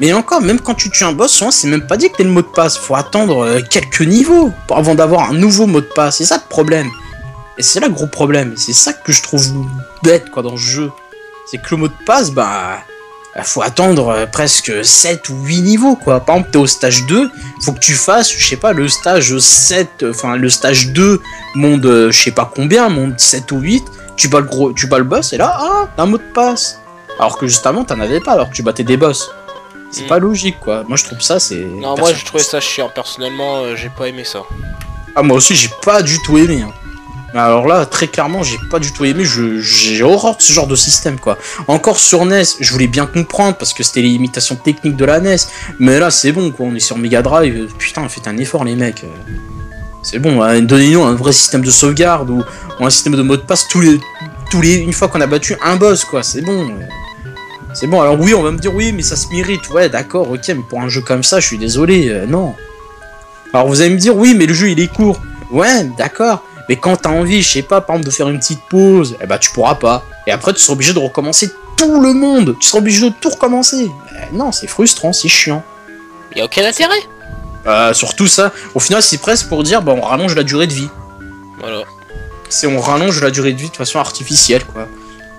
Mais encore, même quand tu tues un boss, souvent c'est même pas dit que t'es le mot de passe. Faut attendre euh, quelques niveaux avant d'avoir un nouveau mot de passe. C'est ça le problème. Et c'est là le gros problème. C'est ça que je trouve bête quoi dans le jeu. C'est que le mot de passe, bah. bah, Faut attendre euh, presque 7 ou 8 niveaux quoi. Par exemple, t'es au stage 2, faut que tu fasses, je sais pas, le stage 7, euh, enfin le stage 2, monde euh, je sais pas combien, monde 7 ou 8, tu bats le gros, tu bats le boss et là, ah, t'as un mot de passe. Alors que juste avant, t'en avais pas alors que tu battais des boss. C'est pas logique quoi. Moi je trouve ça c'est. Non, moi j'ai trouvé ça chiant. Personnellement, euh, j'ai pas aimé ça. Ah moi aussi j'ai pas du tout aimé. hein. Alors là très clairement j'ai pas du tout aimé. J'ai horreur de ce genre de système quoi. Encore sur NES, je voulais bien comprendre parce que c'était les limitations techniques de la NES. Mais là c'est bon quoi. On est sur Mega Drive. Putain faites un effort les mecs. C'est bon. hein, Donnez-nous un vrai système de sauvegarde ou, un système de mot de passe tous les les une fois qu'on a battu un boss quoi. C'est bon. C'est bon, alors oui, on va me dire oui, mais ça se mérite. Ouais, d'accord, ok, mais pour un jeu comme ça, je suis désolé, euh, non. Alors vous allez me dire oui, mais le jeu il est court. Ouais, d'accord. Mais quand t'as envie, je sais pas, par exemple, de faire une petite pause, eh bah tu pourras pas. Et après, tu seras obligé de recommencer tout le monde. Tu seras obligé de tout recommencer. Eh, non, c'est frustrant, c'est chiant. Y a aucun intérêt. Euh, surtout ça, au final, c'est presque pour dire, bah on rallonge la durée de vie. Voilà. C'est on rallonge la durée de vie de façon artificielle, quoi.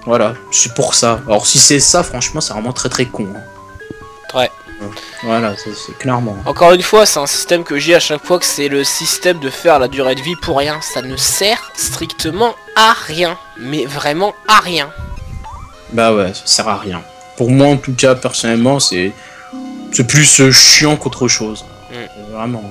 Voilà, c'est pour ça. Alors si c'est ça, franchement, c'est vraiment très très con. hein. Ouais. Voilà, c'est clairement. Encore une fois, c'est un système que j'ai à chaque fois que c'est le système de faire la durée de vie pour rien. Ça ne sert strictement à rien. Mais vraiment à rien. Bah ouais, ça sert à rien. Pour moi, en tout cas, personnellement, c'est c'est plus euh, chiant qu'autre chose. Mm. Vraiment.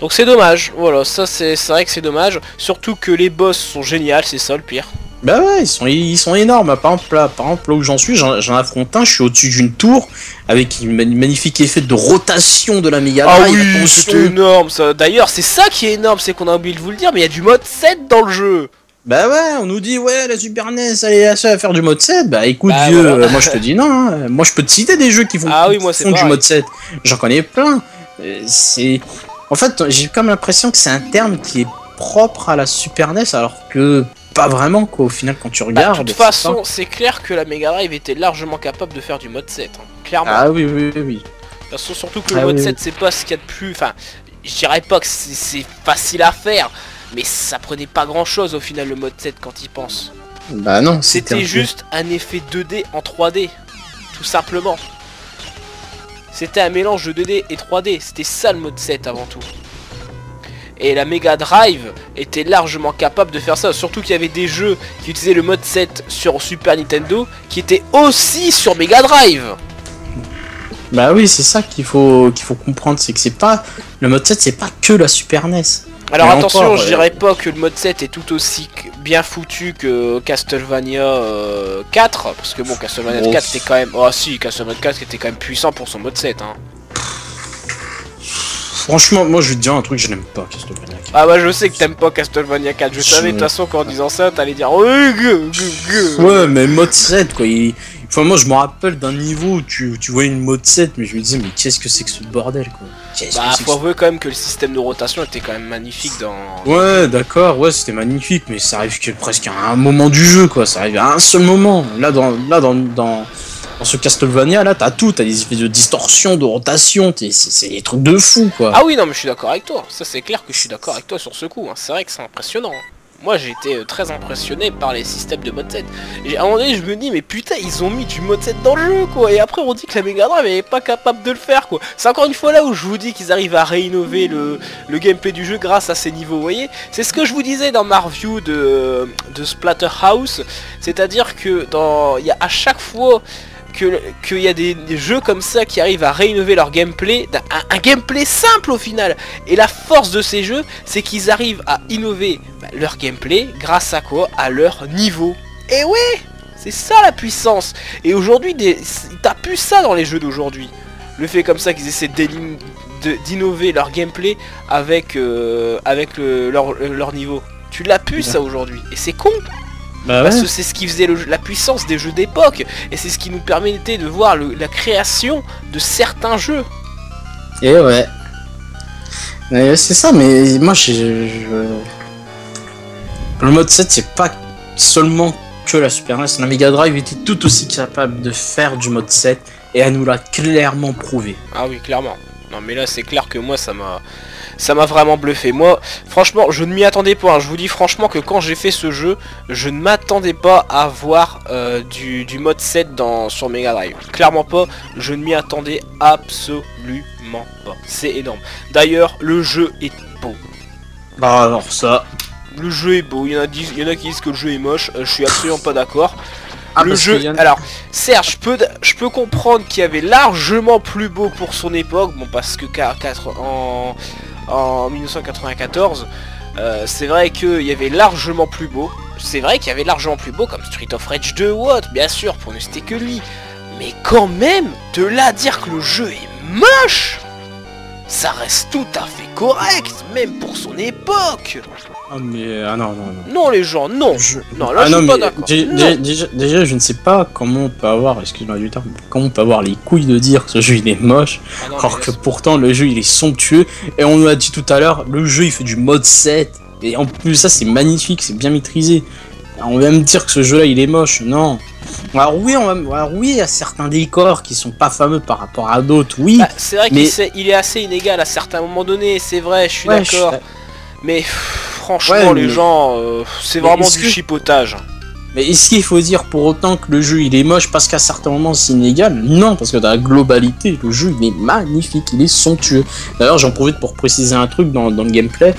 Donc c'est dommage. Voilà, ça c'est c'est vrai que c'est dommage. Surtout que les boss sont géniaux, c'est ça le pire. Bah ouais, ils sont, ils sont énormes. Par exemple, là, par exemple, là où j'en suis, j'en affronte un, je suis au-dessus d'une tour avec un magnifique effet de rotation de la Mega Ah oui, c'était énorme ça. D'ailleurs, c'est ça qui est énorme, c'est qu'on a oublié de vous le dire, mais il y a du mode 7 dans le jeu. Bah ouais, on nous dit ouais la Super NES elle est la seule à faire du mode 7. Bah écoute Bah, vieux, voilà. moi je te dis non. hein. Moi je peux te citer des jeux qui font, Ah oui, moi, font du mode 7. J'en connais plein. Euh, C'est en fait j'ai comme l'impression que c'est un terme qui est propre à la Super NES alors que pas vraiment quoi au final quand tu Bah, regardes. de toute façon, c'est clair que la Mega Drive était largement capable de faire du mode 7. hein. Clairement. Ah oui oui oui. oui. De toute façon, surtout que le Ah mode oui, 7, c'est pas ce qu'il y a de plus. Enfin, je dirais pas que c'est facile à faire, mais ça prenait pas grand chose au final le mode 7 quand il pense. Bah non, C'était peu- juste un effet 2D en 3D. Tout simplement. C'était un mélange de 2D et 3D. C'était ça le mode 7 avant tout. Et la Mega Drive était largement capable de faire ça. Surtout qu'il y avait des jeux qui utilisaient le mode 7 sur Super Nintendo qui étaient aussi sur Mega Drive. Bah oui, c'est ça qu'il faut qu'il faut comprendre, c'est que c'est pas le mode 7, c'est pas que la Super NES. Alors Mais attention, encore, je euh, dirais pas que le mode 7 est tout aussi bien foutu que Castlevania euh, 4, parce que bon, Castlevania Oh. 4 était quand même... Oh si, Castlevania 4 était quand même puissant pour son mode 7. Hein. Franchement, moi je vais te dire un truc, je n'aime pas Castlevania. Ah bah je sais que t'aimes pas Castlevania 4, je Je- savais de toute façon qu'en disant ça, t'allais dire... Oh. Ouais, mais mode 7 quoi. il- Enfin, moi je me rappelle d'un niveau où tu, où tu voyais une mode 7, mais je me disais, mais qu'est-ce que c'est que ce bordel quoi? Bah faut avouer quand même que le système de rotation était quand même magnifique dans... Ouais, d'accord, ouais, c'était magnifique, mais ça arrive que presque à un moment du jeu quoi. Ça arrive à un seul moment. Là, dans, là, dans, dans, dans ce Castlevania, là, t'as tout, t'as des effets de distorsion, de rotation, c'est des trucs de fou quoi. Ah oui, non mais je suis d'accord avec toi, ça c'est clair que je suis d'accord avec toi sur ce coup, hein. c'est vrai que c'est impressionnant. Moi j'ai été euh, très impressionné par les systèmes de mode 7. Et à un moment donné je me dis mais putain ils ont mis du mode 7 dans le jeu quoi et après on dit que la Mega Drive elle est pas capable de le faire quoi. C'est encore une fois là où je vous dis qu'ils arrivent à réinnover le, gameplay du jeu grâce à ces niveaux, vous voyez C'est ce que je vous disais dans ma review de, de Splatterhouse, c'est-à-dire que dans y a à chaque fois que- qu'il y a des, des jeux comme ça qui arrivent à réinnover leur gameplay, un, un gameplay simple au final. Et la force de ces jeux, c'est qu'ils arrivent à innover bah, leur gameplay grâce à quoi? À leur niveau. Et ouais C'est ça la puissance Et aujourd'hui, t'as plus ça dans les jeux d'aujourd'hui. Le fait comme ça qu'ils essaient d'innover leur gameplay avec, euh, avec le- leur, leur niveau. Tu l'as plus ça aujourd'hui. Et c'est con Bah parce que c'est ce qui faisait le la puissance des jeux d'époque et c'est ce qui nous permettait de voir le- la création de certains jeux. Et ouais. Ouais, c'est ça, mais moi je, je- Le mode 7, c'est pas seulement que la Super NES. La Mega Drive était tout aussi capable de faire du mode 7 et elle nous l'a clairement prouvé. Ah oui, clairement. Non mais là c'est clair que moi ça m'a ça m'a vraiment bluffé. Moi, franchement, je ne m'y attendais pas. hein. Je vous dis franchement que quand j'ai fait ce jeu, je ne m'attendais pas à voir euh, du, du mode 7 dans, sur Mega Drive. Clairement pas, je ne m'y attendais absolument pas. C'est énorme. D'ailleurs, le jeu est beau. Bah alors ça. Le jeu est beau, il y en a, dis- il y en a qui disent que le jeu est moche, euh, je suis absolument pas d'accord. Ah, le jeu, a- alors, certes, je peux, je peux comprendre qu'il y avait largement plus beau pour son époque, bon, parce que car- quatre- en, en 1994, euh, c'est vrai qu'il y avait largement plus beau. C'est vrai qu'il y avait largement plus beau, comme Street of Rage 2 ou autre, bien sûr, pour ne citer que lui. Mais quand même, de là à dire que le jeu est moche, ça reste tout à fait correct, même pour son époque. Ah mais ah non non non. Non, les gens, non. Je- Non, là, ah je non, suis pas d'accord. déjà, déjà, je ne sais pas comment on peut avoir, excuse-moi du terme, comment on peut avoir les couilles de dire que ce jeu il est moche, Ah non, alors que pourtant le jeu il est somptueux, et on nous a dit tout à l'heure, le jeu il fait du mode 7, et en plus ça c'est magnifique, c'est bien maîtrisé. On va me dire que ce jeu là il est moche, non. Alors oui, on va, alors oui, il y a certains décors qui sont pas fameux par rapport à d'autres, oui. Bah, c'est vrai qu'il mais- est assez inégal à certains moments donnés, c'est vrai, je suis Ouais, d'accord. d'ac- Mais franchement, Ouais, les gens, euh, c'est vraiment du que- chipotage. Mais est-ce qu'il faut dire pour autant que le jeu il est moche parce qu'à certains moments c'est inégal? Non, parce que dans la globalité, le jeu il est magnifique, il est somptueux. D'ailleurs, j'en profite pour préciser un truc dans, dans le gameplay.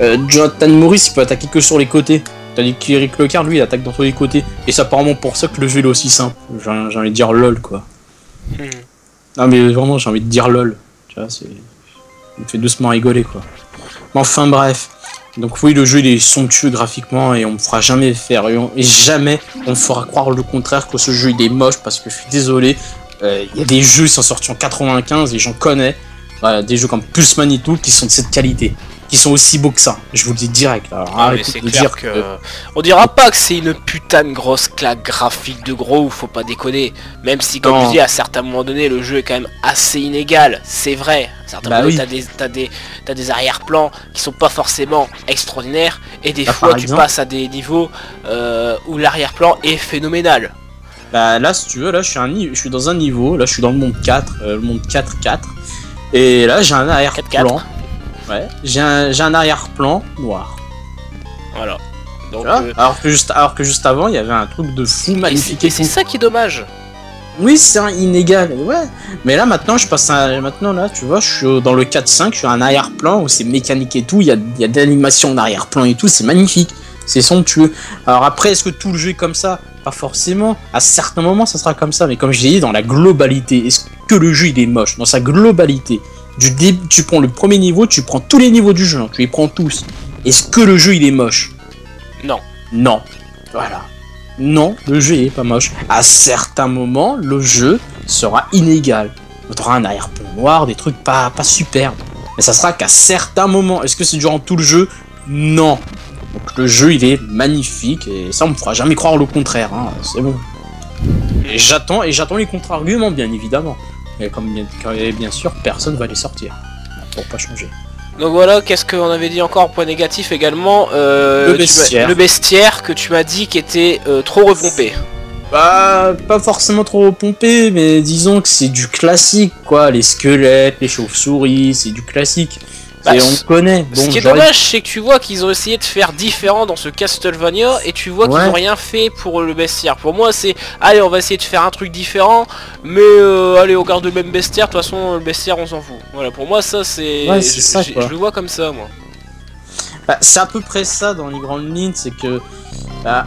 Euh, Jonathan Morris il peut attaquer que sur les côtés. Tandis qu'Eric Locard lui il attaque dans tous les côtés. Et c'est apparemment pour ça que le jeu il est aussi simple. J'ai j'ai envie de dire lol quoi. Hmm. Non mais vraiment j'ai envie de dire lol. Tu vois, c'est. Il me fait doucement rigoler quoi. Mais enfin bref. Donc oui le jeu il est somptueux graphiquement et on me fera jamais faire et, jamais on fera croire le contraire que ce jeu il est moche parce que je suis désolé. euh, Il y a des jeux qui sont sortis en 95 et j'en connais. Des jeux comme Pulse Manitou qui sont de cette qualité. Qui sont aussi beaux que ça. Je vous le dis direct. Alors, Ah, mais arrêtez c'est de clair dire que... On dira pas que c'est une putain de grosse claque graphique de gros, faut pas déconner. Même si, comme Non. je dis, à certains moments donnés, le jeu est quand même assez inégal. C'est vrai. À certains Bah moments, oui. t'as des, des, arrière-plans qui sont pas forcément extraordinaires. Et des Bah, fois, tu exemple. passes à des niveaux euh, où l'arrière-plan est phénoménal. Bah là, si tu veux, là, je suis, un je suis dans un niveau, là, je suis dans le monde 4, euh, le monde 4-4, et là, j'ai un arrière-plan. Ouais, j'ai un, j'ai un arrière-plan noir. Voilà. Donc, euh, alors, que juste, alors que juste avant, il y avait un truc de fou magnifique. c'est- et c'est ça qui est dommage. Oui, c'est un inégal, ouais. Mais là, maintenant, je passe à. Maintenant, là, tu vois, je suis dans le 4-5, je suis à un arrière-plan où c'est mécanique et tout, il y a, y a de l'animation en arrière-plan et tout, c'est magnifique. C'est somptueux. Alors après, est-ce que tout le jeu est comme ça? Pas forcément. À certains moments, ça sera comme ça. Mais comme je l'ai dit, dans la globalité, est-ce que le jeu il est moche? Dans sa globalité. Du tu prends le premier niveau, tu prends tous les niveaux du jeu, hein, tu les prends tous. Est-ce que le jeu il est moche? Non. Non. Voilà. Non, le jeu il est pas moche. À certains moments, le jeu sera inégal. Tu auras un arrière-plan noir, des trucs pas, pas superbes. Mais ça sera qu'à certains moments. Est-ce que c'est durant tout le jeu? Non. Donc le jeu il est magnifique et ça on me fera jamais croire le contraire. hein, C'est bon. Et j'attends et j'attends les contre-arguments bien évidemment. Mais comme bien, bien sûr personne va les sortir pour pas changer. Donc voilà, qu'est-ce qu'on avait dit encore point négatif également euh, Le bestiaire. le bestiaire que tu m'as dit qui était euh, trop repompé. Bah, pas forcément trop pompé, mais disons que c'est du classique, quoi. Les squelettes, les chauves-souris, c'est du classique. Bah, et on connaît. Ce qui est dommage, c'est que tu vois qu'ils ont essayé de faire différent dans ce Castlevania et tu vois qu'ils Ouais. ont rien fait pour le bestiaire. Pour moi, c'est allez, on va essayer de faire un truc différent, mais euh, allez, on garde le même bestiaire. De toute façon, le bestiaire, on s'en fout. Voilà, pour moi, ça c'est. Ouais. Je le vois comme ça, moi. Bah, c'est à peu près ça dans les grandes lignes, c'est que bah,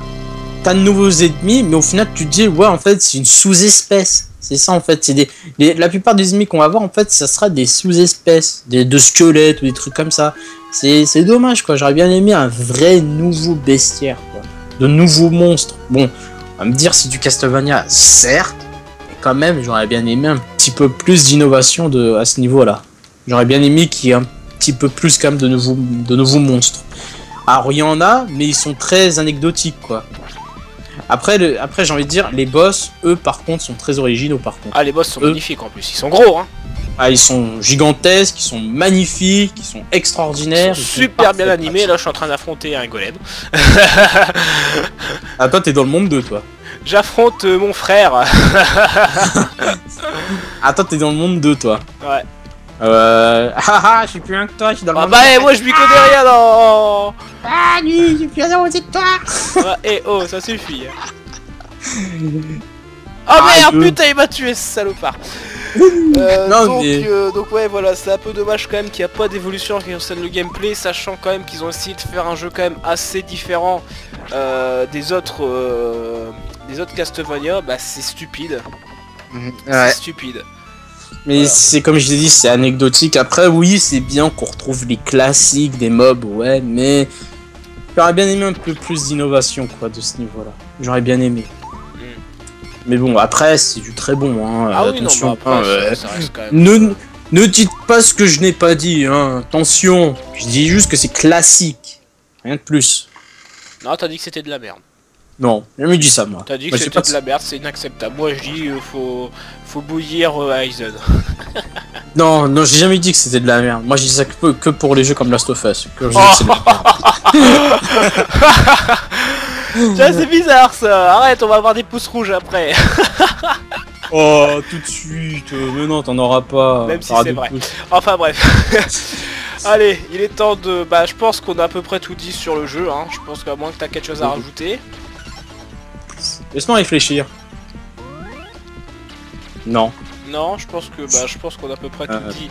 t'as de nouveaux ennemis, mais au final tu te dis ouais en fait c'est une sous-espèce. C'est ça en fait, c'est des la plupart des ennemis qu'on va voir en fait ça sera des sous-espèces, des de squelettes ou des trucs comme ça. C'est dommage quoi, j'aurais bien aimé un vrai nouveau bestiaire de nouveaux monstres. Bon, on va me dire c'est du Castlevania, certes, mais quand même j'aurais bien aimé un petit peu plus d'innovation de à ce niveau-là. J'aurais bien aimé qu'il y ait un petit peu plus quand même de nouveaux, de nouveaux monstres. Alors il y en a, mais ils sont très anecdotiques quoi. Après, le, après j'ai envie de dire, les boss, eux par contre, sont très originaux par contre. Ah, les boss sont magnifiques en plus. Ils sont gros, hein. Ah, ils sont gigantesques, ils sont magnifiques, ils sont Ils extraordinaires. sont ils sont super bien animés. Là, je suis en train d'affronter un golem. Ah toi t'es dans le monde 2 toi. J'affronte euh, mon frère. Ah toi t'es dans le monde 2 toi. Ouais. Euh... Ah ah, je suis plus un que toi, je suis dans le Ah monde bah, eh, moi, je m'y connais rien dans. Ah lui, je suis plus un que toi. Ouais, eh oh, ça suffit. Oh Ah, merde, putain, il m'a tué ce salopard. Euh, Non, donc, mais- euh, donc ouais, voilà, c'est un peu dommage quand même qu'il n'y a pas d'évolution qui concerne le gameplay, sachant quand même qu'ils ont essayé de faire un jeu quand même assez différent euh, des autres euh, des autres Castlevania. Bah c'est stupide, c'est stupide. Mais Voilà. c'est comme je l'ai dit, c'est anecdotique. Après, oui, c'est bien qu'on retrouve les classiques des mobs, ouais, mais j'aurais bien aimé un peu plus d'innovation, quoi, de ce niveau-là. J'aurais bien aimé. Mais bon, après, c'est du très bon, hein. Ah oui, non, Attention, bah, après, hein, ça- euh, ça reste quand même. ne, ne dites pas ce que je n'ai pas dit, hein. Attention, je dis juste que c'est classique. Rien de plus. Non, t'as dit que c'était de la merde. Non, j'ai jamais dit ça, moi. T'as dit que j'ai c'était pas de la merde, c'est inacceptable. Moi je dis euh, faut faut bouillir euh, Aizen. Non, non, j'ai jamais dit que c'était de la merde. Moi, je dis ça que, que pour les jeux comme Last of Us. Que je dis Oh. c'est bizarre ça. Arrête, on va avoir des pouces rouges après. Oh, tout de suite. mais non, t'en auras pas. Même si c'est vrai. pouces. Enfin bref. Allez, il est temps de... Bah, je pense qu'on a à peu près tout dit sur le jeu, hein. Je pense qu'à moins que t'as quelque chose à rajouter. Laisse-moi réfléchir. Non. Non, je pense que... Bah, je pense qu'on a à peu près tout Euh, dit.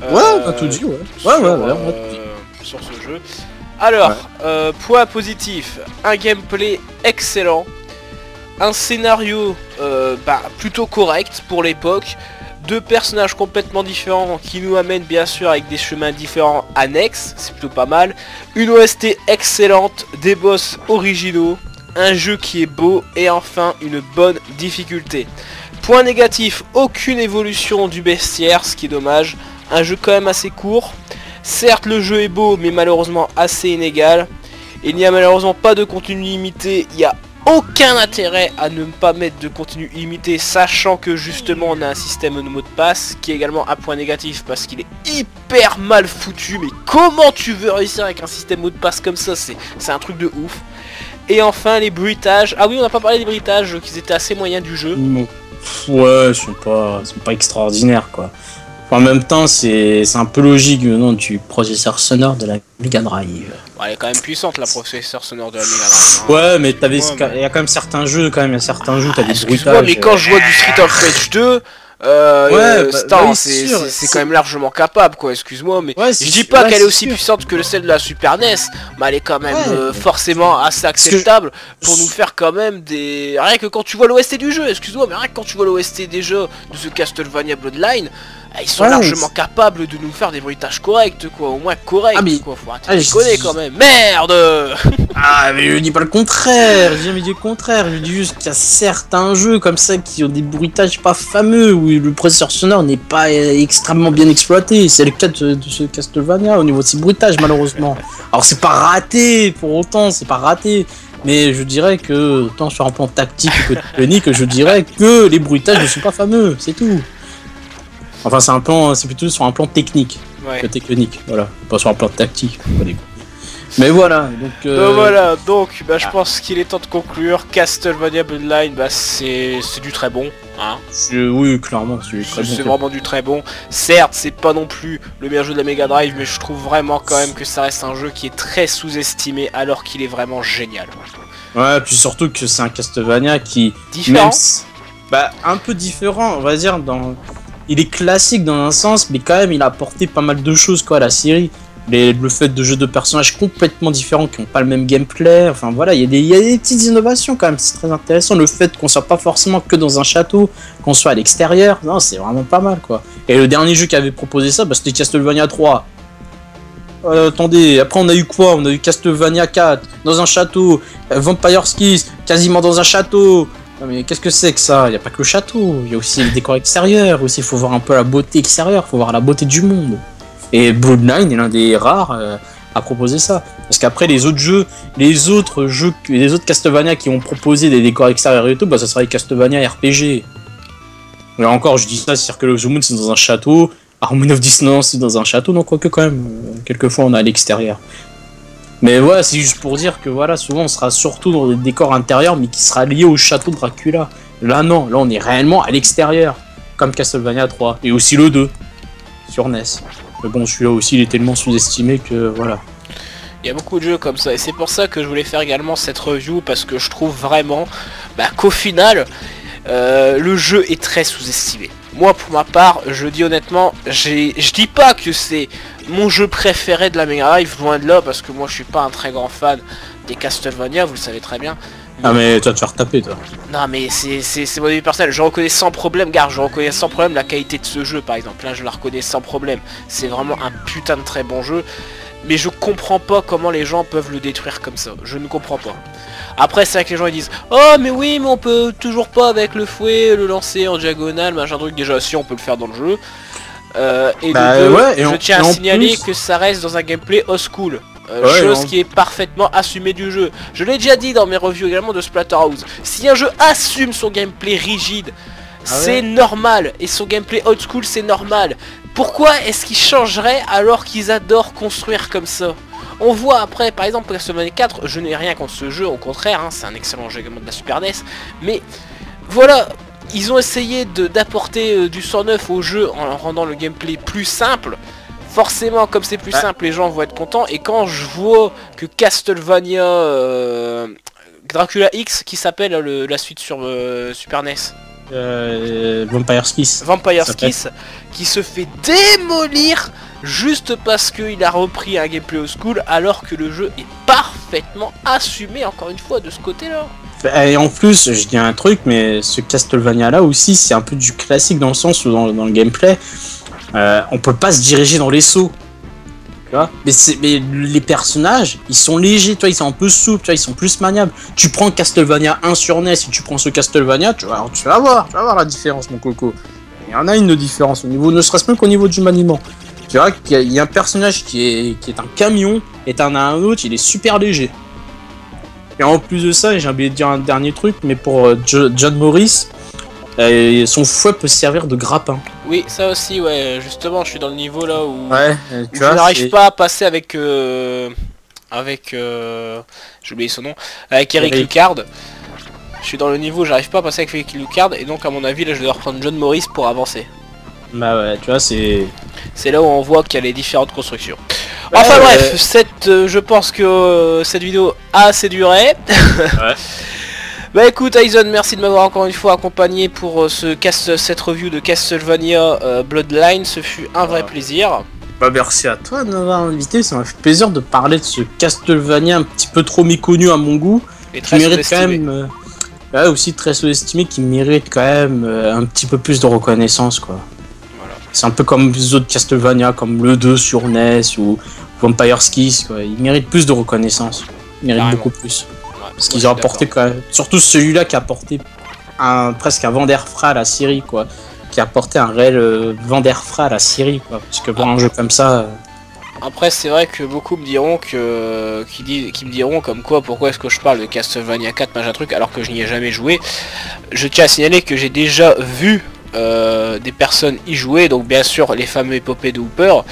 Ouais, euh, on a tout dit, ouais. sur, Ouais, ouais, ouais, on a tout dit. euh, sur ce jeu. Alors, Ouais. euh, point positif, un gameplay excellent, un scénario euh, bah, plutôt correct pour l'époque, deux personnages complètement différents qui nous amènent bien sûr avec des chemins différents annexes, c'est plutôt pas mal, une OST excellente, des boss originaux, un jeu qui est beau et enfin une bonne difficulté. Point négatif, aucune évolution du bestiaire, ce qui est dommage, un jeu quand même assez court. Certes le jeu est beau mais malheureusement assez inégal. Il n'y a malheureusement pas de contenu limité, il n'y a aucun intérêt à ne pas mettre de contenu illimité sachant que justement on a un système de mot de passe qui est également un point négatif parce qu'il est hyper mal foutu mais comment tu veux réussir avec un système mot de passe comme ça? C'est c'est un truc de ouf et enfin les bruitages ah oui on n'a pas parlé des bruitages qui étaient assez moyens du jeu Non. Pff, Ouais, ils sont pas, sont pas extraordinaires quoi. En même temps, c'est un peu logique du processeur sonore de la Mega Drive. Bon, elle est quand même puissante la processeur sonore de la Mega Drive, hein. Ouais, mais t'avais, Ouais, il y a quand même certains jeux, quand même, il y a certains jeux, t'as Ah, des Excuse-moi, bruitages. mais quand je vois du Street of Rage 2, euh, Ouais, euh, bah, bah c'est quand même largement capable, quoi. Excuse-moi, mais Ouais, je dis pas ouais, qu'elle est aussi puissante que celle de la Super NES, mais elle est quand même euh, forcément assez acceptable pour nous faire quand même des. Rien que quand tu vois l'OST du jeu, excuse-moi, mais rien que quand tu vois l'OST des jeux de ce Castlevania Bloodline. Ah, Ils sont Ouais, largement capables de nous faire des bruitages corrects, quoi, au moins corrects, Ah, mais- quoi. Faut arrêter Ah, de quand même. Merde Ah, mais je dis pas le contraire, j'ai jamais dit le contraire, je dis juste qu'il y a certains jeux comme ça qui ont des bruitages pas fameux, où le processeur sonore n'est pas extrêmement bien exploité, c'est le cas de, de ce Castlevania au niveau de ses bruitages malheureusement. Alors c'est pas raté, pour autant, c'est pas raté, mais je dirais que, tant sur un plan tactique que technique, je dirais que les bruitages ne sont pas fameux, c'est tout. Enfin c'est un plan, c'est plutôt sur un plan technique Ouais. que technique, voilà, pas sur un plan tactique. Mais voilà, donc... euh, Donc voilà, donc bah, je ah. pense qu'il est temps de conclure. Castlevania Bloodline, bah, c'est c'est du très bon. Hein. Je- oui, clairement, c'est très bon. C'est vraiment du très bon. Certes, c'est pas non plus le meilleur jeu de la Mega Drive, mais je trouve vraiment quand même que ça reste un jeu qui est très sous-estimé alors qu'il est vraiment génial. Ouais, puis surtout que c'est un Castlevania qui, Différent. même bah, un peu différent, on va dire. Dans, il est classique dans un sens, mais quand même, il a apporté pas mal de choses quoi à la série. Le fait de jeux de personnages complètement différents qui n'ont pas le même gameplay. Enfin voilà, il y, a des- petites innovations quand même. C'est très intéressant. Le fait qu'on soit pas forcément que dans un château, qu'on soit à l'extérieur, non, c'est vraiment pas mal quoi. Et le dernier jeu qui avait proposé ça, bah, c'était Castlevania 3. Euh, attendez, après on a eu quoi? On a eu Castlevania 4 dans un château, Vampire Skis quasiment dans un château. Mais qu'est-ce que c'est que ça? Il n'y a pas que le château, il y a aussi les décors extérieurs, aussi il faut voir un peu la beauté extérieure, il faut voir la beauté du monde. Et Bloodline est l'un des rares euh, à proposer ça. Parce qu'après les autres jeux, les autres jeux, les autres Castlevania qui ont proposé des décors extérieurs et tout, bah ça serait les Castlevania RPG. Et encore, je dis ça, Circle of the Moon c'est dans un château, Harmony of Dissonance c'est dans un château, non quoique quand même, euh, quelquefois on est à l'extérieur. Mais voilà, c'est juste pour dire que voilà, souvent on sera surtout dans des décors intérieurs, mais qui sera lié au château de Dracula. Là non, là on est réellement à l'extérieur, comme Castlevania 3, et aussi le 2, sur NES. Mais bon, celui-là aussi il est tellement sous-estimé que voilà. Il y a beaucoup de jeux comme ça et c'est pour ça que je voulais faire également cette review parce que je trouve vraiment bah, qu'au final euh, le jeu est très sous-estimé. Moi pour ma part, je dis honnêtement, je dis pas que c'est mon jeu préféré de la Mega Drive, loin de là parce que moi je suis pas un très grand fan des Castlevania, vous le savez très bien. Ah mais tu vas te faire taper toi. Non mais c'est mon avis personnel, je reconnais sans problème, gars, je reconnais sans problème la qualité de ce jeu par exemple, là je la reconnais sans problème, c'est vraiment un putain de très bon jeu, mais je comprends pas comment les gens peuvent le détruire comme ça, je ne comprends pas. Après c'est vrai que les gens ils disent Oh mais oui mais on peut toujours pas avec le fouet le lancer en diagonale, machin truc, déjà si on peut le faire dans le jeu. Euh, et de Bah, deux, ouais, et je en- tiens à signaler plus- que ça reste dans un gameplay old school. Euh, Ouais, chose qui est parfaitement assumée du jeu. Je l'ai déjà dit dans mes reviews également de Splatterhouse. Si un jeu assume son gameplay rigide, c'est normal. Et son gameplay old school, c'est normal. Pourquoi est-ce qu'ils changeraient alors qu'ils adorent construire comme ça? On voit après, par exemple, Castlevania 4, je n'ai rien contre ce jeu, au contraire, hein, c'est un excellent jeu également de la Super NES, mais voilà, ils ont essayé d'apporter euh, du sang neuf au jeu en rendant le gameplay plus simple. forcément comme c'est plus Ouais. simple les gens vont être contents et quand je vois que Castlevania euh, Dracula X qui s'appelle le- la suite sur euh, Super NES Euh, Vampire Kiss. Vampire Ça fait- Kiss qui se fait démolir juste parce qu'il a repris un gameplay au school alors que le jeu est parfaitement assumé encore une fois de ce côté là Et en plus, je dis un truc, mais ce Castlevania là aussi, c'est un peu du classique dans le sens où dans, dans le gameplay, euh, on peut pas se diriger dans les sauts. Mais, les personnages, ils sont légers, tu vois, ils sont un peu souples, tu ils sont plus maniables. Tu prends Castlevania 1 sur NES et tu prends ce Castlevania, tu vas, tu vas voir, tu vas voir la différence, mon coco. Il y en a une différence au niveau, ne serait-ce même qu'au niveau du maniement. Tu vois qu'il y, a- un personnage qui est, un camion et t'en as un autre, il est super léger. Et en plus de ça, j'ai oublié de dire un dernier truc, mais pour euh, Jo- John Morris, euh, son fouet peut servir de grappin. oui ça aussi ouais justement je suis dans le niveau là où Ouais, où tu je vois. n'arrive c'est- pas à passer avec euh, avec euh, j'ai oublié son nom avec Eric Eric. Lucard je suis dans le niveau où j'arrive pas à passer avec Eric Lucard et donc à mon avis là je dois reprendre John Morris pour avancer Bah ouais, tu vois, c'est. c'est là où on voit qu'il y a les différentes constructions enfin Ouais, bref ouais. cette euh, je pense que euh, cette vidéo a assez duré Bah écoute Aizen, merci de m'avoir encore une fois accompagné pour euh, ce cast, cette review de Castlevania euh, Bloodline, ce fut un vrai plaisir. Bah merci à toi de m'avoir invité, ça m'a fait plaisir de parler de ce Castlevania un petit peu trop méconnu à mon goût, Et qui mérite quand même. euh, ouais, aussi très sous-estimé, qui mérite quand même euh, un petit peu plus de reconnaissance quoi. Voilà. C'est un peu comme les autres Castlevania, comme le 2 sur NES ou Vampire Kiss, quoi. Il mérite plus de reconnaissance. Il mérite Carrément. beaucoup plus. Parce qu'ils ont apporté quand même, surtout celui-là qui a apporté un, presque un vent d'air frais à la série, quoi. Qui a apporté un réel euh, vent d'air frais à la série, quoi. Parce que pour un jeu comme ça, euh. Après c'est vrai que beaucoup me diront que qui, disent, qui me diront comme quoi pourquoi est-ce que je parle de Castlevania 4 machin truc alors que je n'y ai jamais joué. Je tiens à signaler que j'ai déjà vu euh, des personnes y jouer, donc bien sûr les fameux épopées de Hooper.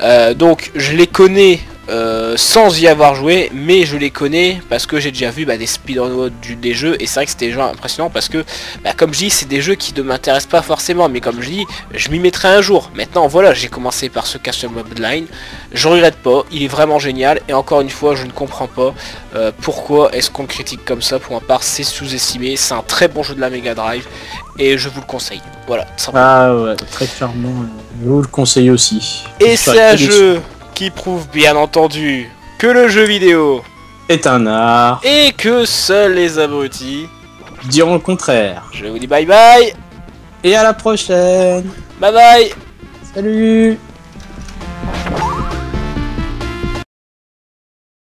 Euh, donc je les connais euh, sans y avoir joué, mais je les connais parce que j'ai déjà vu bah, des speedruns des jeux et c'est vrai que c'était déjà impressionnant parce que bah, comme je dis c'est des jeux qui ne m'intéressent pas forcément mais comme je dis je m'y mettrai un jour. Maintenant voilà j'ai commencé par ce Castlevania Bloodline, je regrette pas, il est vraiment génial et encore une fois je ne comprends pas euh, pourquoi est-ce qu'on critique comme ça pour ma part c'est sous-estimé, c'est un très bon jeu de la Mega Drive et je vous le conseille. Voilà, simplement. ah ouais, très clairement, euh, je vous le conseille aussi. Et c'est un jeu qui prouve bien entendu que le jeu vidéo Est un art, et que seuls les abrutis. diront le contraire. Je vous dis bye bye, Et à la prochaine bye bye. Salut